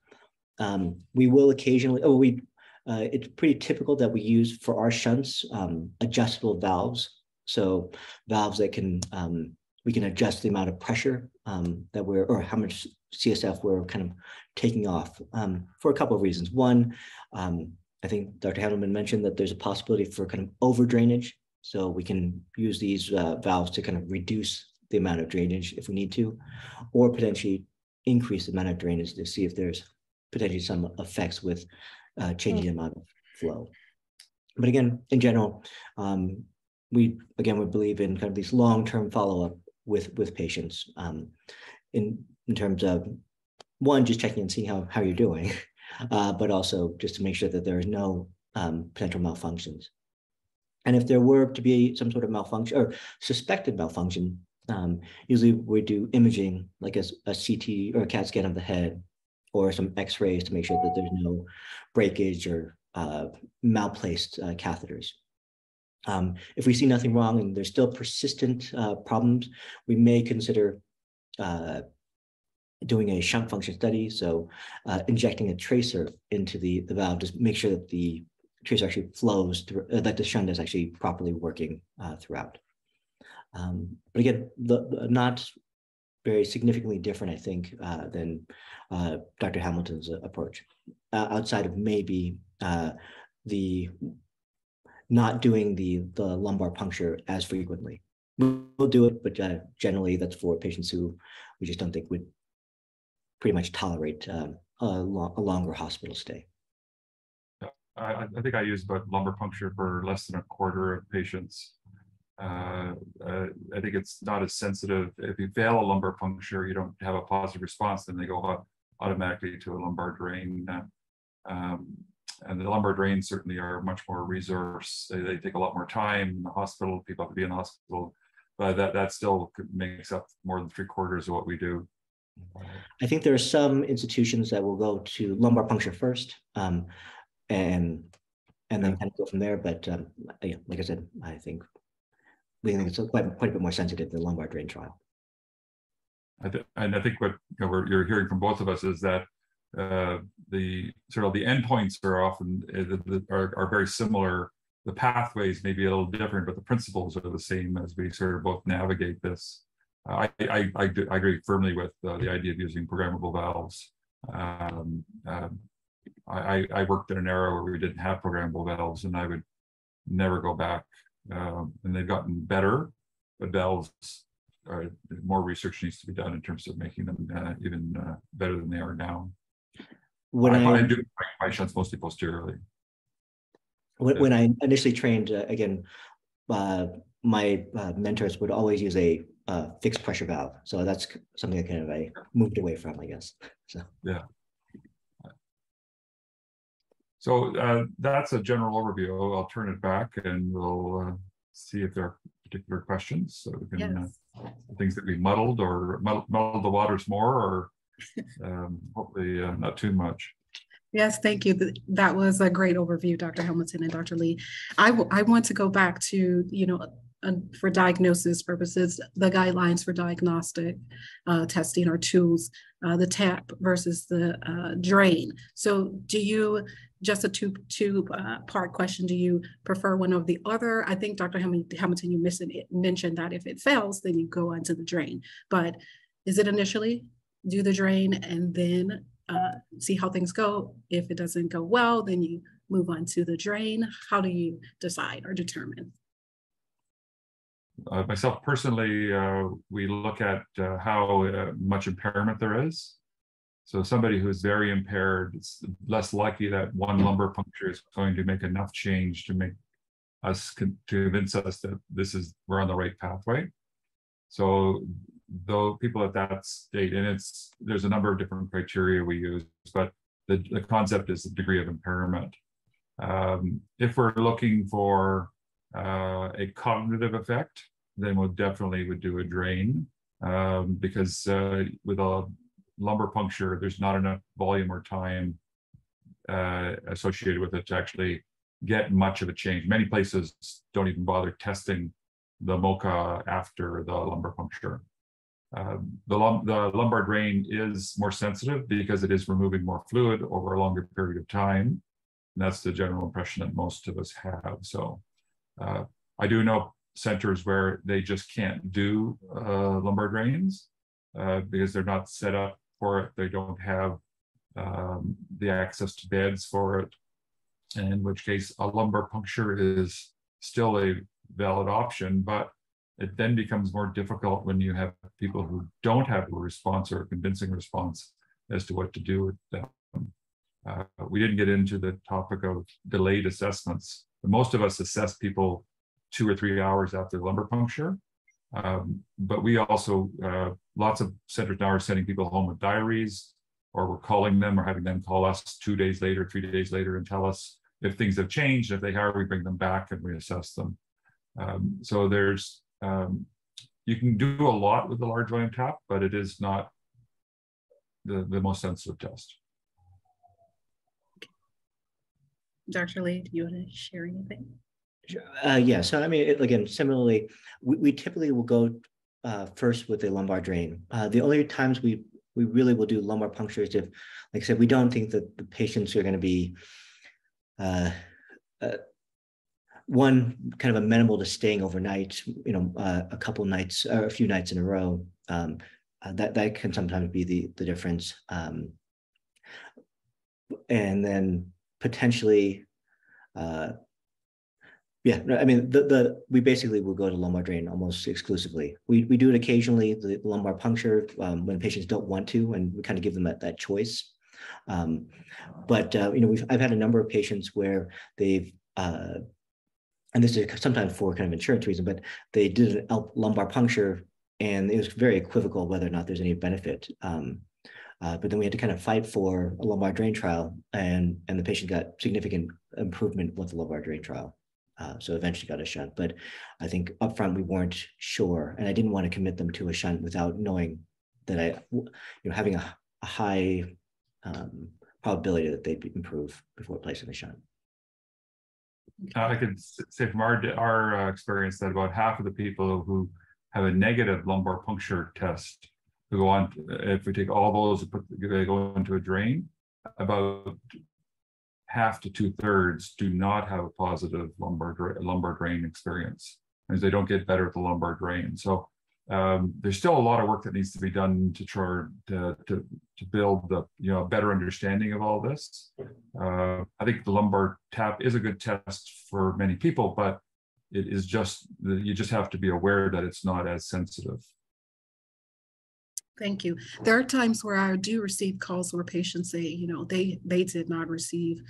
Um, we will occasionally, oh, we uh, it's pretty typical that we use for our shunts um, adjustable valves. So valves that can, um, we can adjust the amount of pressure um, that we're, or how much CSF we're kind of taking off um, for a couple of reasons. One, I think Dr. Hamilton mentioned that there's a possibility for kind of over drainage. So we can use these uh, valves to kind of reduce the amount of drainage if we need to, or potentially increase the amount of drainage to see if there's potentially some effects with uh, changing the amount of flow. But again, in general, um, we again we believe in kind of these long-term follow-up with with patients um, in in terms of one just checking and seeing how how you're doing, uh, but also just to make sure that there is no um, potential malfunctions. And if there were to be some sort of malfunction or suspected malfunction, um, usually we do imaging like a, a CT or a CAT scan of the head or some x-rays to make sure that there's no breakage or uh, malplaced uh, catheters. Um, if we see nothing wrong and there's still persistent uh, problems, we may consider uh, doing a shunt function study. So uh, injecting a tracer into the, the valve to make sure that the tracer actually flows, through, uh, that the shunt is actually properly working throughout. Um, but again, the, the, not very significantly different, I think, uh, than uh, Dr. Hamilton's approach, uh, outside of maybe uh, the not doing the, the lumbar puncture as frequently. We'll do it, but uh, generally that's for patients who we just don't think would pretty much tolerate um, a, lo a longer hospital stay. I, I, think I use about lumbar puncture for less than a quarter of patients uh, uh, I think it's not as sensitive. If you fail a lumbar puncture, you don't have a positive response, then they go automatically to a lumbar drain. Um, and the lumbar drains certainly are much more resource. They, they, take a lot more time in the hospital. People have to be in the hospital, but that that still makes up more than three quarters of what we do. I think there are some institutions that will go to lumbar puncture first, um, and and then kind of go from there. But um, like I said, I think we think it's quite, quite a bit more sensitive than the lumbar drain trial. I and I think what you you're hearing from both of us is that uh, the sort of the endpoints are often uh, are, are very similar. The pathways may be a little different, but the principles are the same as we sort of both navigate this. I, I, I, I, agree firmly with uh, the idea of using programmable valves. Um, um, I, I worked in an era where we didn't have programmable valves, and I would never go back um, and they've gotten better, but valves are, more research needs to be done in terms of making them uh, even uh, better than they are now. When I, I, do my, shunts mostly posteriorly. When, yeah. when I initially trained, uh, again, uh, my uh, mentors would always use a uh, fixed pressure valve. So that's something I kind of I moved away from, I guess. [LAUGHS] So yeah. So uh, that's a general overview. I'll turn it back and we'll uh, see if there are particular questions. So we can uh, yes. things that we muddled or muddled, muddled the waters more, or um, hopefully uh, not too much. Yes, thank you. That was a great overview, Dr. Hamilton and Dr. Lee. I, I want to go back to, you know, uh, for diagnosis purposes, the guidelines for diagnostic uh, testing or tools, uh, the tap versus the uh, drain. So do you, just a two, two uh, part question, do you prefer one over the other? I think Dr. Hamilton, you mentioned that if it fails, then you go onto the drain. But is it initially do the drain and then uh, see how things go? If it doesn't go well, then you move on to the drain. How do you decide or determine? Uh, myself personally, uh, we look at uh, how much impairment there is. So somebody who's very impaired, it's less likely that one lumbar puncture is going to make enough change to make us con to convince us that this is we're on the right pathway. So though people at that state, and it's there's a number of different criteria we use, but the, the concept is the degree of impairment. Um, if we're looking for uh, a cognitive effect, then we'll definitely would do a drain um, because uh, with a lumbar puncture, there's not enough volume or time uh, associated with it to actually get much of a change. Many places don't even bother testing the MOCA after the lumbar puncture. Uh, the, lum the lumbar drain is more sensitive because it is removing more fluid over a longer period of time. And that's the general impression that most of us have. So uh, I do know centers where they just can't do uh, lumbar drains uh, because they're not set up for it. They don't have um, the access to beds for it. And in which case a lumbar puncture is still a valid option, but it then becomes more difficult when you have people who don't have a response or a convincing response as to what to do with them. Uh, we didn't get into the topic of delayed assessments. Most of us assess people two or three hours after lumbar puncture. Um, but we also, uh, lots of centers now are sending people home with diaries, or we're calling them or having them call us two days later, three days later, and tell us if things have changed. If they are, we bring them back and we assess them. Um, so there's, um, you can do a lot with the large volume tap, but it is not the, the most sensitive test. Dr. Lee, do you want to share anything? Uh, yeah, so I mean, again, similarly, we, we typically will go uh, first with a lumbar drain. Uh, the only times we we really will do lumbar punctures if, like I said, we don't think that the patients are going to be uh, uh, one kind of amenable to staying overnight, you know, uh, a couple nights or a few nights in a row. Um, that that can sometimes be the the difference. Um, and then potentially, uh, yeah, I mean, the, the we basically will go to lumbar drain almost exclusively. We, we do it occasionally, the lumbar puncture, um, when patients don't want to, and we kind of give them that, that choice. Um, but, uh, you know, we've, I've had a number of patients where they've, uh, and this is sometimes for kind of insurance reason, but they did a lumbar puncture and it was very equivocal whether or not there's any benefit. Um, uh, but then we had to kind of fight for a lumbar drain trial and, and the patient got significant improvement with the lumbar drain trial. Uh, so eventually got a shunt, but I think upfront we weren't sure, and I didn't want to commit them to a shunt without knowing that I, you know, having a, a high um, probability that they'd improve before placing the shunt. Uh, I could say from our our uh, experience that about half of the people who have a negative lumbar puncture test who go on, if we take all those, and put, they go into a drain, about half to two thirds do not have a positive lumbar lumbar drain experience, and they don't get better at the lumbar drain. So um, there's still a lot of work that needs to be done to try to, to, to build the you know better understanding of all this. Uh, I think the lumbar tap is a good test for many people, but it is just you just have to be aware that it's not as sensitive. Thank you. There are times where I do receive calls where patients say, you know, they they did not receive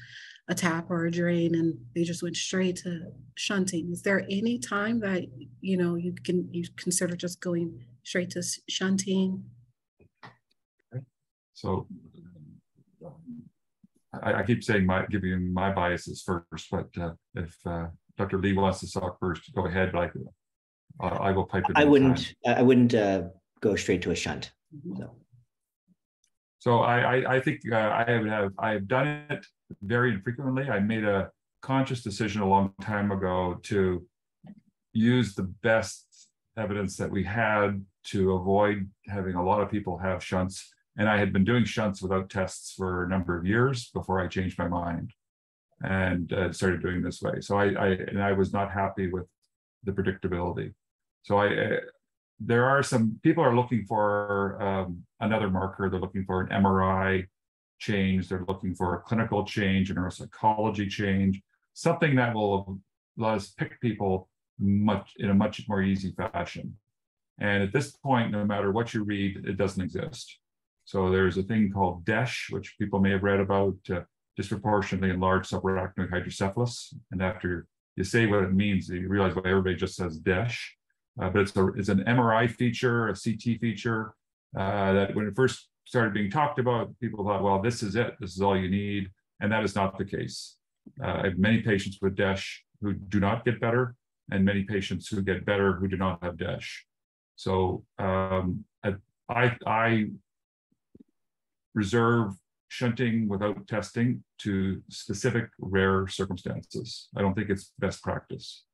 a tap or a drain and they just went straight to shunting. Is there any time that you know you can you consider just going straight to shunting? So I, I keep saying my giving my biases first, but uh, if uh, Dr. Lee wants to talk first, go ahead. But I, uh, I will pipe it. I wouldn't. Time. I wouldn't uh, go straight to a shunt. Mm-hmm. So, so I, I, I think uh, I have, have I have done it very infrequently. I made a conscious decision a long time ago to use the best evidence that we had to avoid having a lot of people have shunts. And I had been doing shunts without tests for a number of years before I changed my mind and uh, started doing this way. So I, I, and I was not happy with the predictability. So I, uh, there are some people are looking for um, another marker. They're looking for an MRI change. They're looking for a clinical change, a neuropsychology change, something that will let us pick people much in a much more easy fashion. And at this point, no matter what you read, it doesn't exist. So there's a thing called DESH, which people may have read about, uh, disproportionately enlarged subarachnoid hydrocephalus. And after you say what it means, you realize why everybody just says DESH. Uh, but it's, a, it's an MRI feature, a CT feature, uh, that when it first started being talked about, people thought, well, this is it, this is all you need. And that is not the case. Uh, I have many patients with DESH who do not get better, and many patients who get better who do not have DESH. So um, I, I reserve shunting without testing to specific rare circumstances. I don't think it's best practice.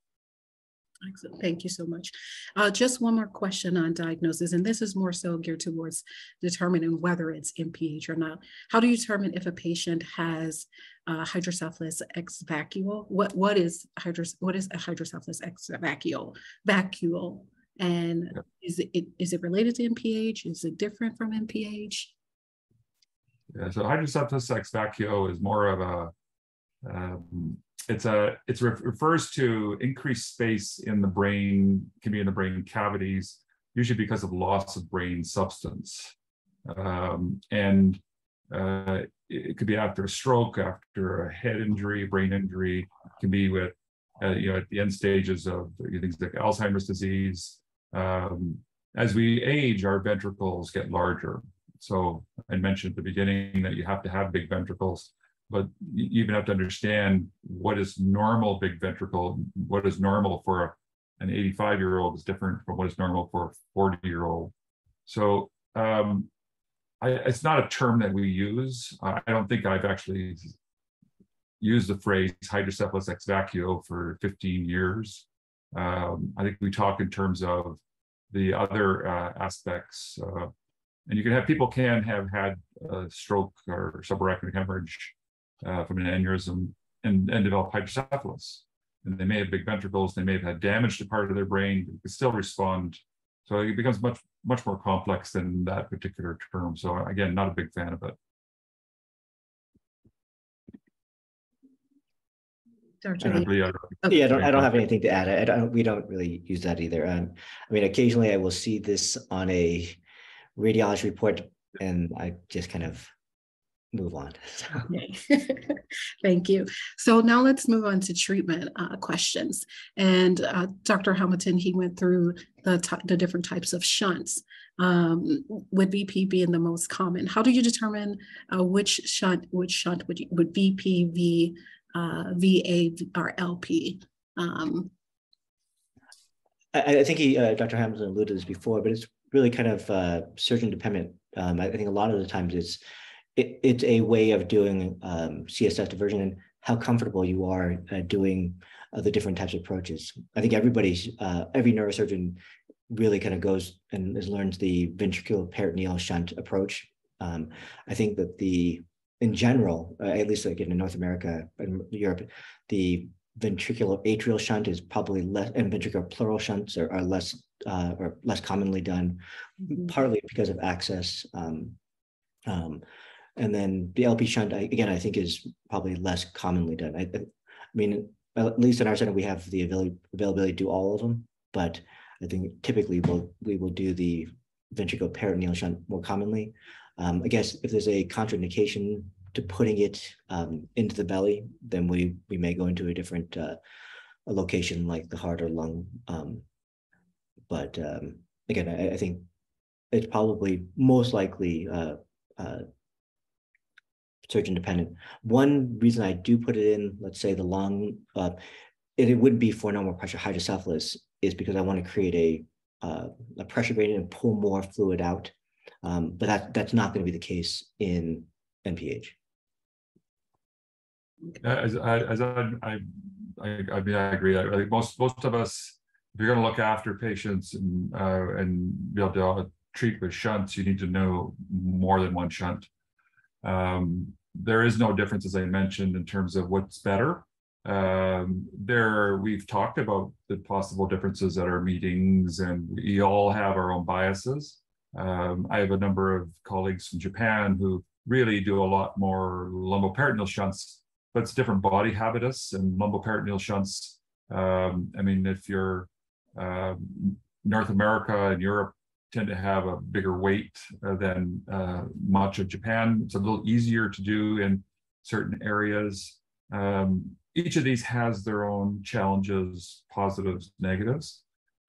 Excellent. Thank you so much. Uh, just one more question on diagnosis, and this is more so geared towards determining whether it's NPH or not. How do you determine if a patient has uh, hydrocephalus ex vacuole? What what is hydros what is a hydrocephalus ex vacuole? Vacuole, and yeah. is it is it related to NPH? Is it different from NPH? Yeah, so hydrocephalus ex vacuo is more of a um, it's a it refers to increased space in the brain can be in the brain cavities usually because of loss of brain substance. Um, and uh, it could be after a stroke after a head injury brain injury it can be with uh, you know at the end stages of things like alzheimer's disease. Um, as we age our ventricles get larger. So i mentioned at the beginning that you have to have big ventricles but you even have to understand what is normal big ventricle, what is normal for an 85 year old is different from what is normal for a 40 year old. So um, I, it's not a term that we use. I don't think I've actually used the phrase hydrocephalus ex vacuo for 15 years. Um, I think we talk in terms of the other uh, aspects. Uh, and you can have people can have had a stroke or subarachnoid hemorrhage uh, from an aneurysm and, and develop hydrocephalus. And they may have big ventricles, they may have had damage to part of their brain, but could still respond. So it becomes much, much more complex than that particular term. So again, not a big fan of it. Dr. I yeah, I don't, I don't have anything to add. I don't, we don't really use that either. Um, I mean, occasionally I will see this on a radiology report and I just kind of move on. [LAUGHS] Okay. [LAUGHS] Thank you. So now let's move on to treatment uh, questions. And uh, Dr. Hamilton, he went through the, the different types of shunts, um, with VP being the most common. How do you determine uh, which shunt, which shunt would, you, would VP, V, uh, VA, or LP? Um, I, I, think he, uh, Dr. Hamilton alluded to this before, but it's really kind of uh, surgeon dependent. Um, I think a lot of the times it's it, it's a way of doing um, CSF diversion and how comfortable you are uh, doing uh, the different types of approaches. I think everybody's, uh, every neurosurgeon really kind of goes and learns the ventricular peritoneal shunt approach. Um, I think that the, in general, uh, at least like in North America and Europe, the ventricular atrial shunt is probably less, and ventricular pleural shunts are, are less uh, or less commonly done, mm-hmm. partly because of access. Um, um, and then the LP shunt, again, I think is probably less commonly done. I, I mean, at least in our center, we have the availability to do all of them, but I think typically we'll, we will do the ventricular peritoneal shunt more commonly. Um, I guess if there's a contraindication to putting it um, into the belly, then we we may go into a different uh, a location like the heart or lung. Um, but um, again, I, I, think it's probably most likely uh, uh, surgeon dependent. One reason I do put it in, let's say the lung, uh, it, it would be for normal pressure hydrocephalus is because I want to create a, uh, a pressure gradient and pull more fluid out. Um, but that, that's not going to be the case in NPH. As, as I, I, I, I mean, I agree. I, most most of us if you're going to look after patients and uh, and be able to uh, treat with shunts, you need to know more than one shunt. Um, there is no difference, as I mentioned, in terms of what's better. Um, there, we've talked about the possible differences at our meetings, and we all have our own biases. Um, I have a number of colleagues from Japan who really do a lot more lumboperitoneal shunts, but it's different body habitus and lumboperitoneal shunts. Um, I mean, if you're uh, North America and Europe tend to have a bigger weight uh, than uh, much of Japan. It's a little easier to do in certain areas. Um, each of these has their own challenges, positives, negatives.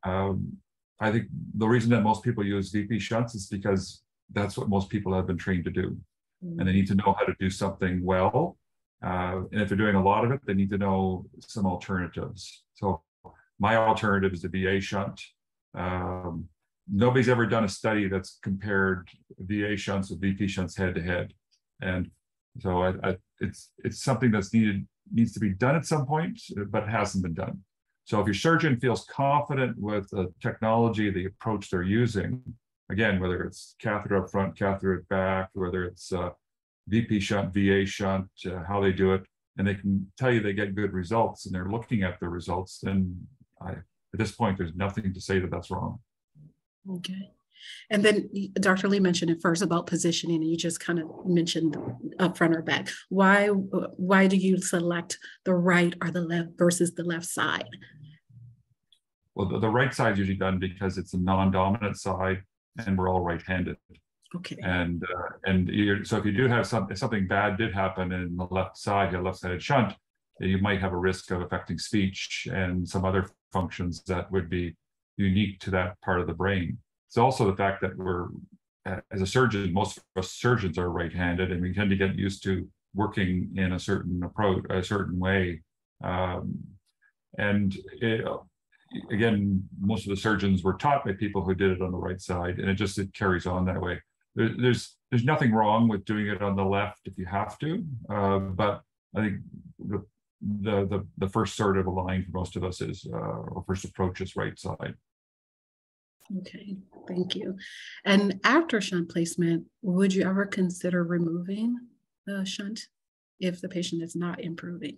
Um, I think the reason that most people use VP shunts is because that's what most people have been trained to do. Mm. And they need to know how to do something well. Uh, and if they're doing a lot of it, they need to know some alternatives. So my alternative is the VA shunt. Um, nobody's ever done a study that's compared VA shunts with VP shunts head to head. And so I, I, it's it's something that's needed needs to be done at some point, but hasn't been done. So if your surgeon feels confident with the technology, the approach they're using, again, whether it's catheter up front, catheter at back, whether it's uh, VP shunt, VA shunt, uh, how they do it, and they can tell you they get good results and they're looking at the results, then I, at this point, there's nothing to say that that's wrong. Okay. And then Dr. Lee mentioned it first about positioning, and you just kind of mentioned up front or back. Why why do you select the right or the left versus the left side? Well, the, the right side is usually done because it's a non-dominant side, and we're all right-handed. Okay. And uh, and so if you do have some if something bad did happen in the left side, your left-sided shunt, you might have a risk of affecting speech and some other functions that would be unique to that part of the brain. It's also the fact that we're, as a surgeon, most of us surgeons are right-handed, and we tend to get used to working in a certain approach, a certain way. Um, and it, again, most of the surgeons were taught by people who did it on the right side, and it just it carries on that way. There, there's there's nothing wrong with doing it on the left if you have to, uh, but I think the the the the first sort of line for most of us is uh, or first approach is right side. Okay, thank you. And after shunt placement, would you ever consider removing the shunt if the patient is not improving?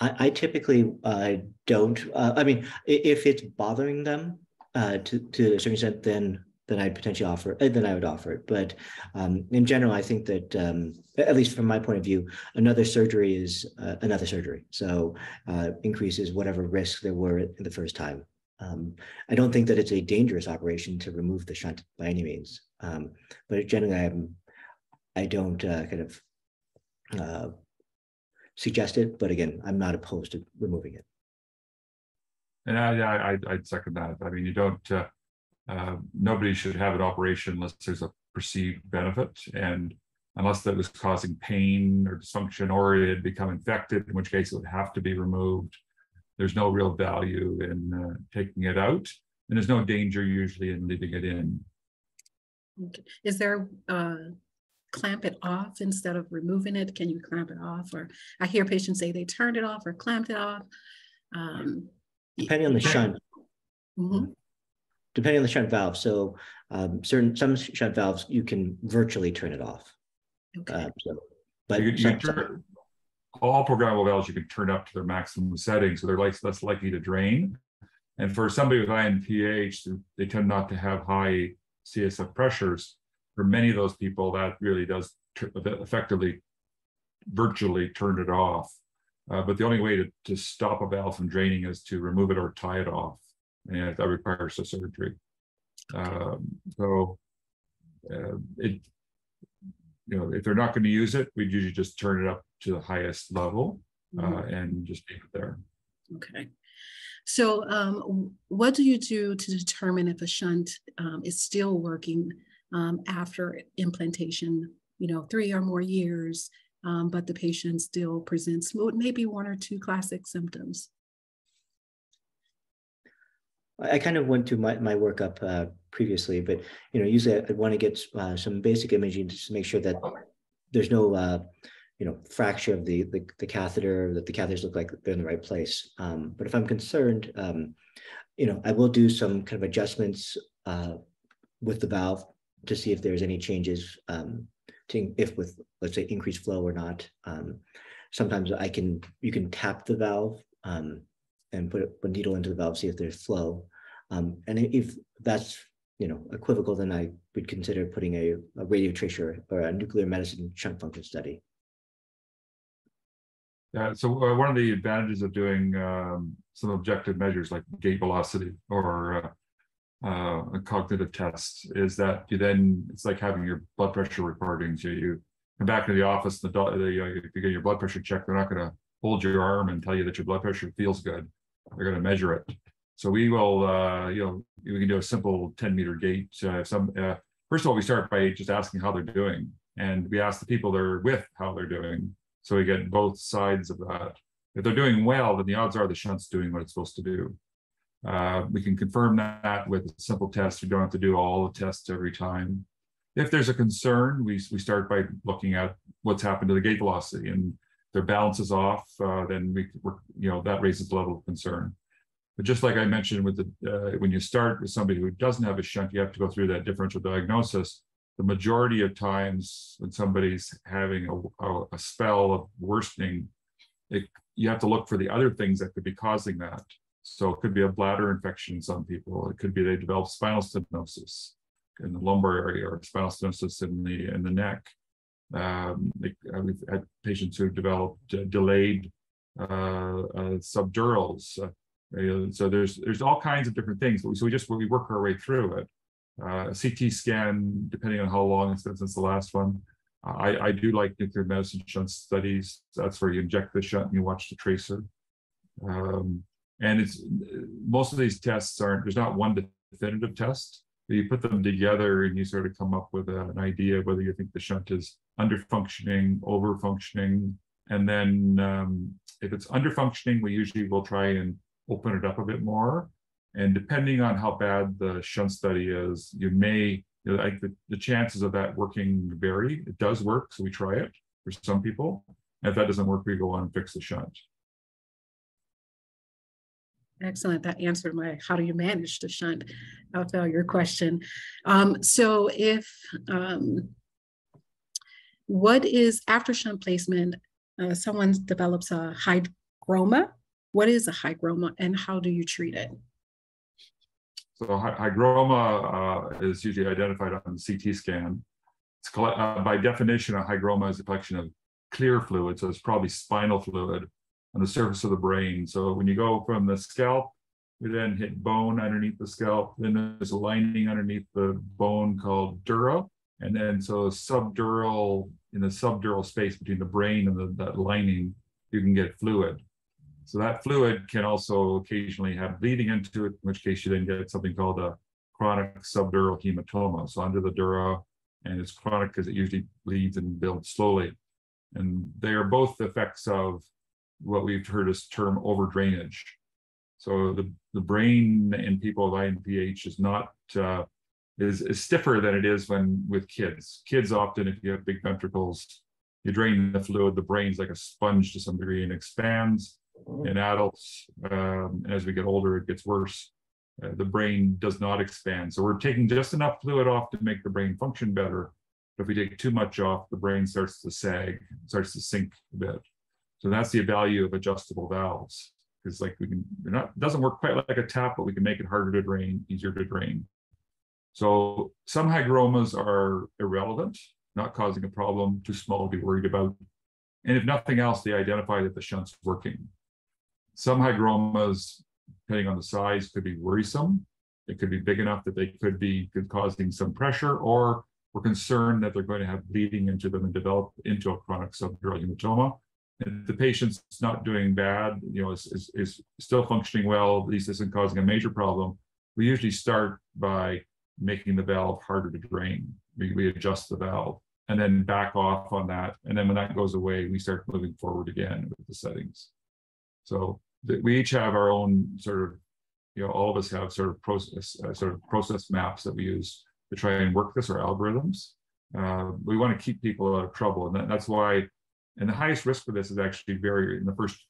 I, I typically uh, don't. Uh, I mean, if it's bothering them uh, to to a certain extent, then then I'd potentially offer, uh, then I would offer it. But um, in general, I think that, um, at least from my point of view, another surgery is uh, another surgery. So uh, increases whatever risk there were in the first time. Um, I don't think that it's a dangerous operation to remove the shunt by any means. Um, but generally, I'm, I don't uh, kind of uh, suggest it. But again, I'm not opposed to removing it. And I, I, I'd second that. I mean, you don't, uh, uh, nobody should have an operation unless there's a perceived benefit and unless that was causing pain or dysfunction or it had become infected, in which case it would have to be removed. There's no real value in uh, taking it out, and there's no danger usually in leaving it in. Okay. Is there uh, clamp it off instead of removing it? Can you clamp it off? Or I hear patients say they turned it off or clamped it off. Um, Depending on the shunt. Mm -hmm depending on the shunt valve. So um, certain some shunt valves you can virtually turn it off. Okay. Uh, so, but you, you turn, all programmable valves you can turn up to their maximum setting, so they're less, less likely to drain. And for somebody with INPH, they tend not to have high CSF pressures. For many of those people, that really does effectively, virtually turn it off. Uh, but the only way to, to stop a valve from draining is to remove it or tie it off and that requires a surgery. Um, so uh, it, you know, if they're not going to use it, we'd usually just turn it up to the highest level uh, mm-hmm. and just leave it there. Okay. So, um, what do you do to determine if a shunt um, is still working um, after implantation? You know, three or more years, um, but the patient still presents maybe one or two classic symptoms. I kind of went to my, my workup uh, previously, but you know, usually I, want to get uh, some basic imaging to make sure that there's no uh, you know, fracture of the, the, the catheter, that the catheters look like they're in the right place. Um, but if I'm concerned, um, you know, I will do some kind of adjustments uh, with the valve to see if there's any changes um, to if with let's say increased flow or not. Um, sometimes I can you can tap the valve um, and put a, needle into the valve, see if there's flow. Um, and if that's you know equivocal, then I would consider putting a, a radio tracer or a nuclear medicine shunt function study. Yeah, so uh, one of the advantages of doing um, some objective measures like gait velocity or uh, uh, a cognitive test is that you then it's like having your blood pressure recordings. You, you come back to the office, the, the know, if you get your blood pressure checked, they're not going to hold your arm and tell you that your blood pressure feels good. They're going to measure it. So we will, uh, you know, we can do a simple 10 meter gait. Uh, some uh, first of all, we start by just asking how they're doing, and we ask the people they're with how they're doing. So we get both sides of that. If they're doing well, then the odds are the shunt's doing what it's supposed to do. Uh, we can confirm that with a simple test. We don't have to do all the tests every time. If there's a concern, we, we start by looking at what's happened to the gait velocity and their balance is off, uh, then we, you know, that raises the level of concern. But just like I mentioned with the, uh, when you start with somebody who doesn't have a shunt, you have to go through that differential diagnosis. The majority of times when somebody's having a, a, a spell of worsening, it, you have to look for the other things that could be causing that. So it could be a bladder infection in some people. It could be they develop spinal stenosis in the lumbar area or spinal stenosis in the in the neck. Um, we've had patients who've developed uh, delayed uh, uh, subdurals. Uh, so there's there's all kinds of different things. So we just we work our way through it. Uh, a CT scan, depending on how long it's been since the last one. I, I do like nuclear medicine shunt studies. That's where you inject the shunt and you watch the tracer. Um, and it's most of these tests aren't, there's not one definitive test. You put them together and you sort of come up with a, an idea of whether you think the shunt is under functioning, over functioning. And then um, if it's under functioning, we usually will try and open it up a bit more. And depending on how bad the shunt study is, you may, you know, like the, the chances of that working vary. It does work, so we try it for some people. And if that doesn't work, we go on and fix the shunt. Excellent. That answered my how do you manage to shunt a failure question. Um, so if um, what is after shunt placement, uh, someone develops a hygroma. What is a hygroma and how do you treat it? So hygroma uh, is usually identified on the CT scan. It's uh, by definition, a hygroma is a collection of clear fluid, so it's probably spinal fluid on the surface of the brain. So when you go from the scalp, you then hit bone underneath the scalp. Then there's a lining underneath the bone called dura. And then so subdural, in the subdural space between the brain and the, that lining, you can get fluid. So that fluid can also occasionally have bleeding into it, in which case you then get something called a chronic subdural hematoma. So under the dura, and it's chronic because it usually bleeds and builds slowly. And they are both effects of what we've heard as term overdrainage. So the, the brain in people with INPH is not uh, is, is stiffer than it is when with kids. Kids often, if you have big ventricles, you drain the fluid, the brain's like a sponge to some degree and expands. Mm-hmm. In adults, um, as we get older, it gets worse. Uh, the brain does not expand. So we're taking just enough fluid off to make the brain function better. But if we take too much off, the brain starts to sag, starts to sink a bit. So that's the value of adjustable valves. Because like we can, they're not, doesn't work quite like a tap, but we can make it harder to drain, easier to drain. So some hygromas are irrelevant, not causing a problem, too small to be worried about. And if nothing else, they identify that the shunt's working. Some hygromas, depending on the size, could be worrisome. It could be big enough that they could be causing some pressure, or we're concerned that they're going to have bleeding into them and develop into a chronic subdural hematoma if the patient's not doing bad, you know, is, is, is still functioning well, at least isn't causing a major problem, we usually start by making the valve harder to drain. We, we adjust the valve and then back off on that. And then when that goes away, we start moving forward again with the settings. So we each have our own sort of, you know, all of us have sort of process, uh, sort of process maps that we use to try and work this or algorithms. Uh, we want to keep people out of trouble. And that, that's why And the highest risk for this is actually very in the first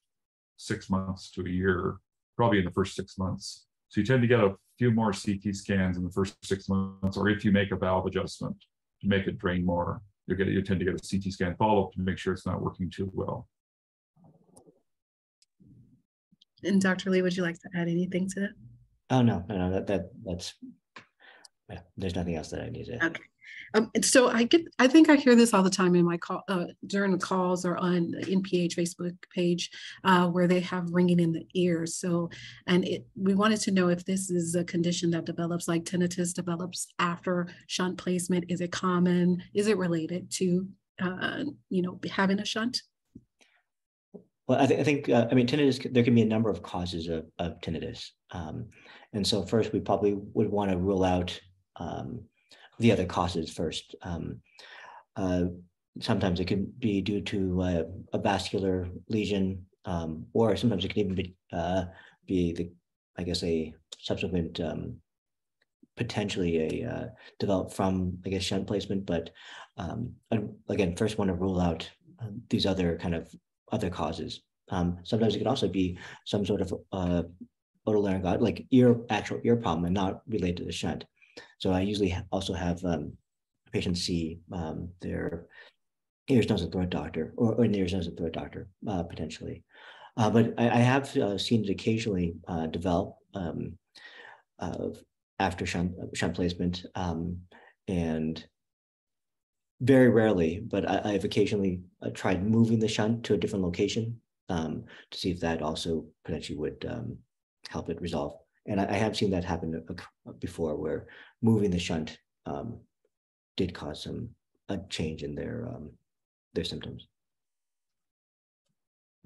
six months to a year, probably in the first six months. So you tend to get a few more CT scans in the first six months, or if you make a valve adjustment to make it drain more, you get you tend to get a CT scan follow up to make sure it's not working too well. And Dr. Lee, would you like to add anything to that? Oh, no, no, no, that, that, that's, yeah, there's nothing else that I need to. Okay. Um, and so I get, I think I hear this all the time in my call, uh, during the calls or on the NPH Facebook page, uh, where they have ringing in the ears. So, and it, we wanted to know if this is a condition that develops like tinnitus develops after shunt placement. Is it common? Is it related to, uh, you know, having a shunt? Well, I, th- I think, uh, I mean, tinnitus, there can be a number of causes of, of tinnitus. Um, and so first we probably would want to rule out um, the other causes first. Um, uh, sometimes it can be due to uh, a vascular lesion, um, or sometimes it can even be, uh, be the, I guess, a subsequent um, potentially a uh, developed from, I guess, shunt placement. But um, again, first want to rule out these other kind of other causes. Um, sometimes it could also be some sort of uh, otolaryngology, like ear actual ear problem, and not related to the shunt. So I usually also have um, patients see um, their ears, nose, and throat doctor, or, or an ears, nose, and throat doctor uh, potentially. Uh, but I, I have uh, seen it occasionally uh, develop um, after shunt, shunt placement, um, and very rarely, but I, have occasionally uh, tried moving the shunt to a different location um, to see if that also potentially would um, help it resolve. And I, I, have seen that happen before, where moving the shunt um, did cause some a change in their um, their symptoms.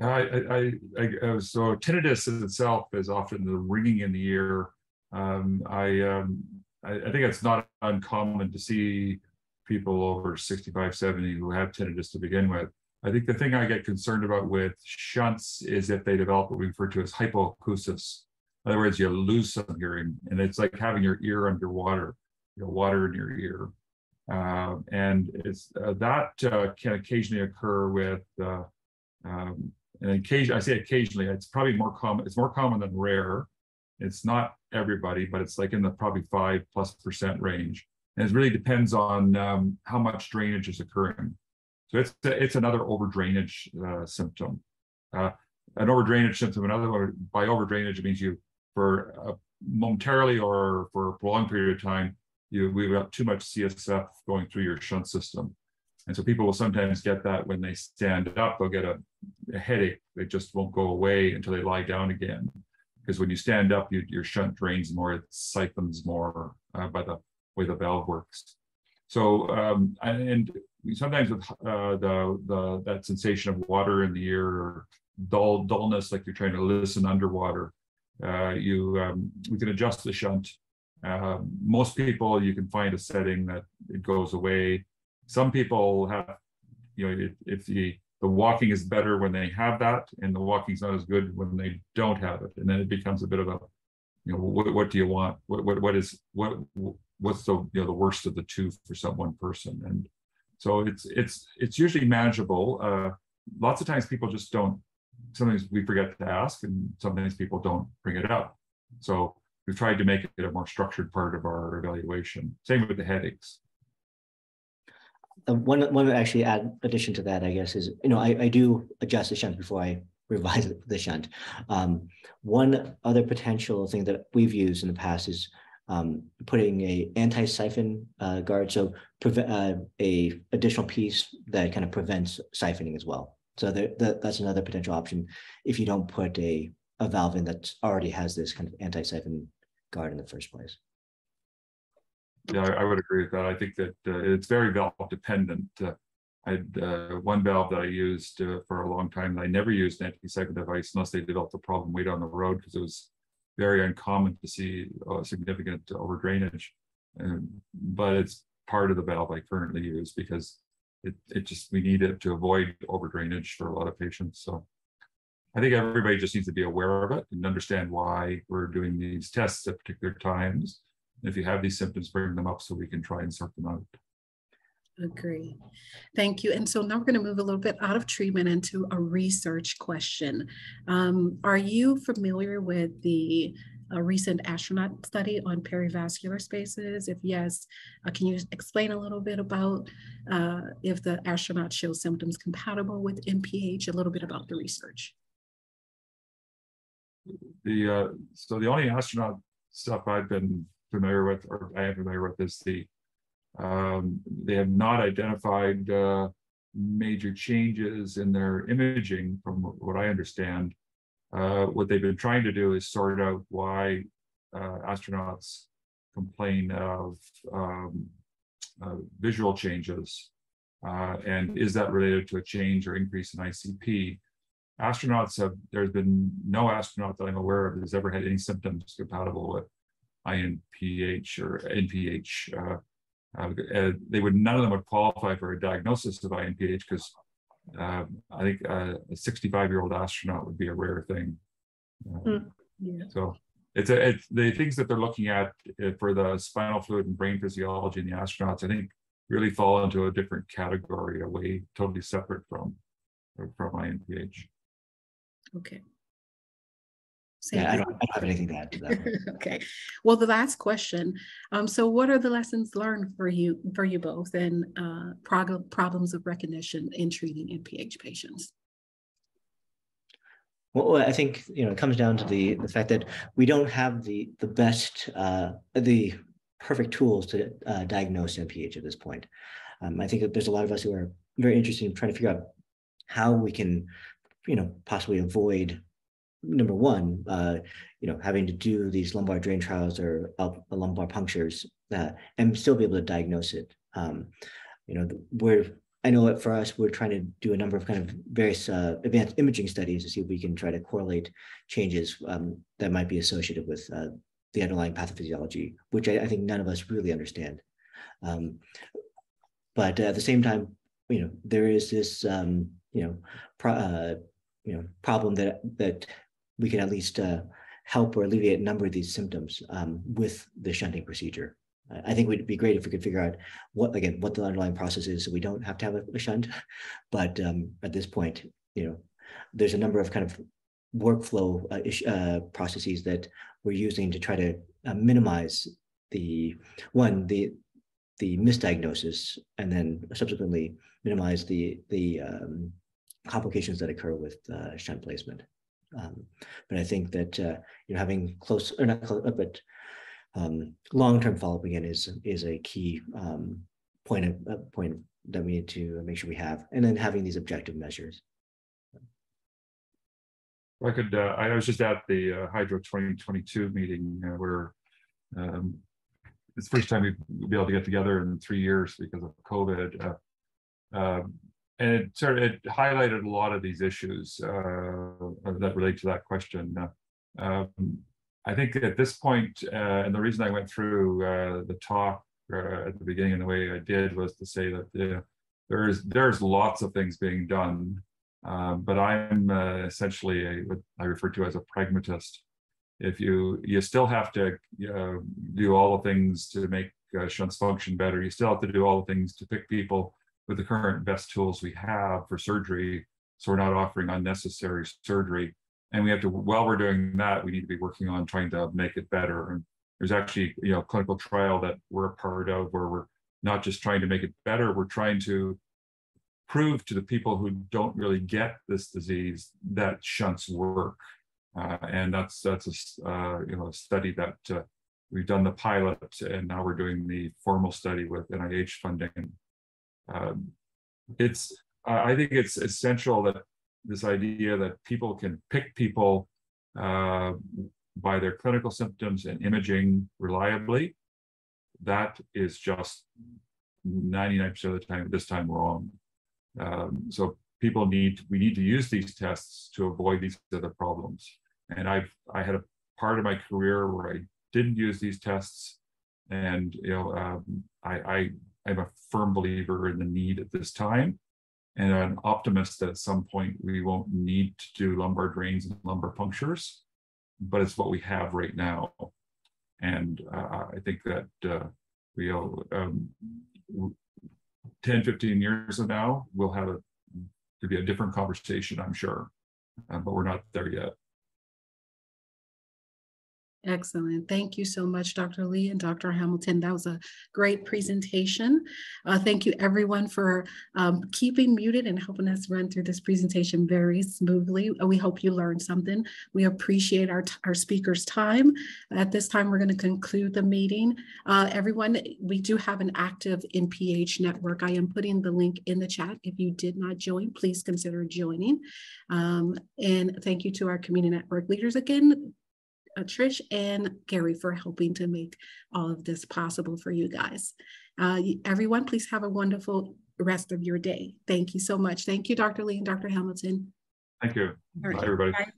I, I, I, so tinnitus in itself is often the ringing in the ear. Um, I, um, I, I think it's not uncommon to see people over 65, 70 who have tinnitus to begin with. I think the thing I get concerned about with shunts is if they develop what we refer to as hypoacusis. In other words, you lose some hearing, and it's like having your ear underwater, you know, water in your ear. Uh, and it's uh, that uh, can occasionally occur with, uh, um, and I say occasionally. It's probably more common. It's more common than rare. It's not everybody, but it's like in the probably five plus percent range. And it really depends on um, how much drainage is occurring. So it's it's another over drainage uh, symptom. Uh, an over drainage symptom, another one by over drainage means you for uh, momentarily or for a prolonged period of time, you we've got too much CSF going through your shunt system. And so people will sometimes get that when they stand up, they'll get a, a headache. They just won't go away until they lie down again. Because when you stand up, you, your shunt drains more, it siphons more uh, by the way the valve works. So um, and sometimes with uh, the the that sensation of water in the ear or dull dullness, like you're trying to listen underwater, uh, you um, we can adjust the shunt. Uh, most people you can find a setting that it goes away. Some people have, you know, if, if the the walking is better when they have that, and the walking's not as good when they don't have it, and then it becomes a bit of a, you know, what, what do you want? What what what is what what's the you know the worst of the two for some one person. And so it's it's it's usually manageable. Uh, lots of times people just don't sometimes we forget to ask and sometimes people don't bring it up. So we've tried to make it a more structured part of our evaluation. Same with the headaches. Uh, one one actually add addition to that i guess is you know i, I do adjust the shunt before i [LAUGHS] revise the shunt. Um, one other potential thing that we've used in the past is um, putting a anti-siphon uh, guard, so uh, a additional piece that kind of prevents siphoning as well. So there, that, that's another potential option if you don't put a, a valve in that already has this kind of anti-siphon guard in the first place. Yeah, I, I would agree with that. I think that uh, it's very valve dependent. Uh, I had uh, one valve that I used uh, for a long time. I never used an anti-siphon device unless they developed a problem way down the road because it was very uncommon to see a significant over drainage. And, but it's part of the valve I currently use because it, it just, we need it to avoid over drainage for a lot of patients. So I think everybody just needs to be aware of it and understand why we're doing these tests at particular times. And if you have these symptoms, bring them up so we can try and sort them out. Agree. Thank you. And so now we're going to move a little bit out of treatment into a research question. Um, are you familiar with the a recent astronaut study on perivascular spaces? If yes, uh, can you explain a little bit about uh, if the astronaut shows symptoms compatible with NPH, a little bit about the research? The uh, so the only astronaut stuff I've been familiar with, or I am familiar with, is the um, they have not identified uh, major changes in their imaging, from what I understand. Uh, what they've been trying to do is sort out why uh, astronauts complain of um, uh, visual changes, uh, and is that related to a change or increase in ICP? Astronauts have, there's been no astronaut that I'm aware of has ever had any symptoms compatible with INPH or NPH. Uh, uh, they would none of them would qualify for a diagnosis of INPH because uh, I think uh, a 65 year old astronaut would be a rare thing. Mm, yeah. So it's a, it's the things that they're looking at uh, for the spinal fluid and brain physiology in the astronauts. I think really fall into a different category, a way totally separate from from INPH. Okay. Yeah, I don't, I don't have anything to add to that. [LAUGHS] okay. Well, the last question. Um, so what are the lessons learned for you for you both and uh, prog- problems of recognition in treating NPH patients? Well, I think you know it comes down to the the fact that we don't have the the best uh, the perfect tools to uh, diagnose NPH at this point. Um, I think that there's a lot of us who are very interested in trying to figure out how we can, you know, possibly avoid number one, uh, you know, having to do these lumbar drain trials or uh, lumbar punctures uh, and still be able to diagnose it. Um, you know, we're I know that for us, we're trying to do a number of kind of various uh, advanced imaging studies to see if we can try to correlate changes um, that might be associated with uh, the underlying pathophysiology, which I, I, think none of us really understand. Um, but at the same time, you know, there is this, um, you know, uh, you know, problem that that we can at least uh, help or alleviate a number of these symptoms um, with the shunting procedure. I think it would be great if we could figure out what, again, what the underlying process is so we don't have to have a, a shunt. [LAUGHS] But um, at this point, you know, there's a number of kind of workflow uh, ish, uh, processes that we're using to try to uh, minimize the one, the the misdiagnosis, and then subsequently minimize the the um, complications that occur with uh, shunt placement. Um, but I think that uh, you know having close or not close, but um, long-term follow-up again is is a key um, point of uh, point that we need to make sure we have, and then having these objective measures. I could. Uh, I was just at the uh, Hydro 2022 meeting uh, where um, it's the first time we've been able to get together in three years because of COVID. Uh, and it sort of it highlighted a lot of these issues uh, that relate to that question. Uh, um, I think at this point, uh, and the reason I went through uh, the talk uh, at the beginning in the way I did was to say that there's there's lots of things being done, um, but I'm uh, essentially a, what I refer to as a pragmatist. If you you still have to do all the things to make shunts function better, you still have to do all the things to pick people with the current best tools we have for surgery, so we're not offering unnecessary surgery. And we have to, while we're doing that, we need to be working on trying to make it better. And there's actually, you know, clinical trial that we're a part of where we're not just trying to make it better, we're trying to prove to the people who don't really get this disease that shunts work. Uh, and that's that's a uh, you know a study that uh, we've done the pilot, and now we're doing the formal study with NIH funding. Um, it's I think it's essential that this idea that people can pick people uh, by their clinical symptoms and imaging reliably, that is just 99% of the time, this time wrong. Um, so people need, we need to use these tests to avoid these other problems. And I've, I had a part of my career where I didn't use these tests and, you know, um, I, I, I'm a firm believer in the need at this time and an optimist that at some point we won't need to do lumbar drains and lumbar punctures, but it's what we have right now. And uh, I think that uh, we'll um, 10, 15 years from now, we'll have a, to be a different conversation, I'm sure. Uh, but we're not there yet. Excellent. Thank you so much, Dr. Lee and Dr. Hamilton. That was a great presentation. Uh, thank you everyone for um, keeping muted and helping us run through this presentation very smoothly. We hope you learned something. We appreciate our, our speakers' time. At this time, we're going to conclude the meeting. Uh, everyone, we do have an active NPH network. I am putting the link in the chat. If you did not join, please consider joining. Um, and thank you to our community network leaders again uh, Trish and Gary for helping to make all of this possible for you guys. Uh, everyone, please have a wonderful rest of your day. Thank you so much. Thank you, Dr. Lee and Dr. Hamilton. Thank you. Right. Bye, everybody. Bye.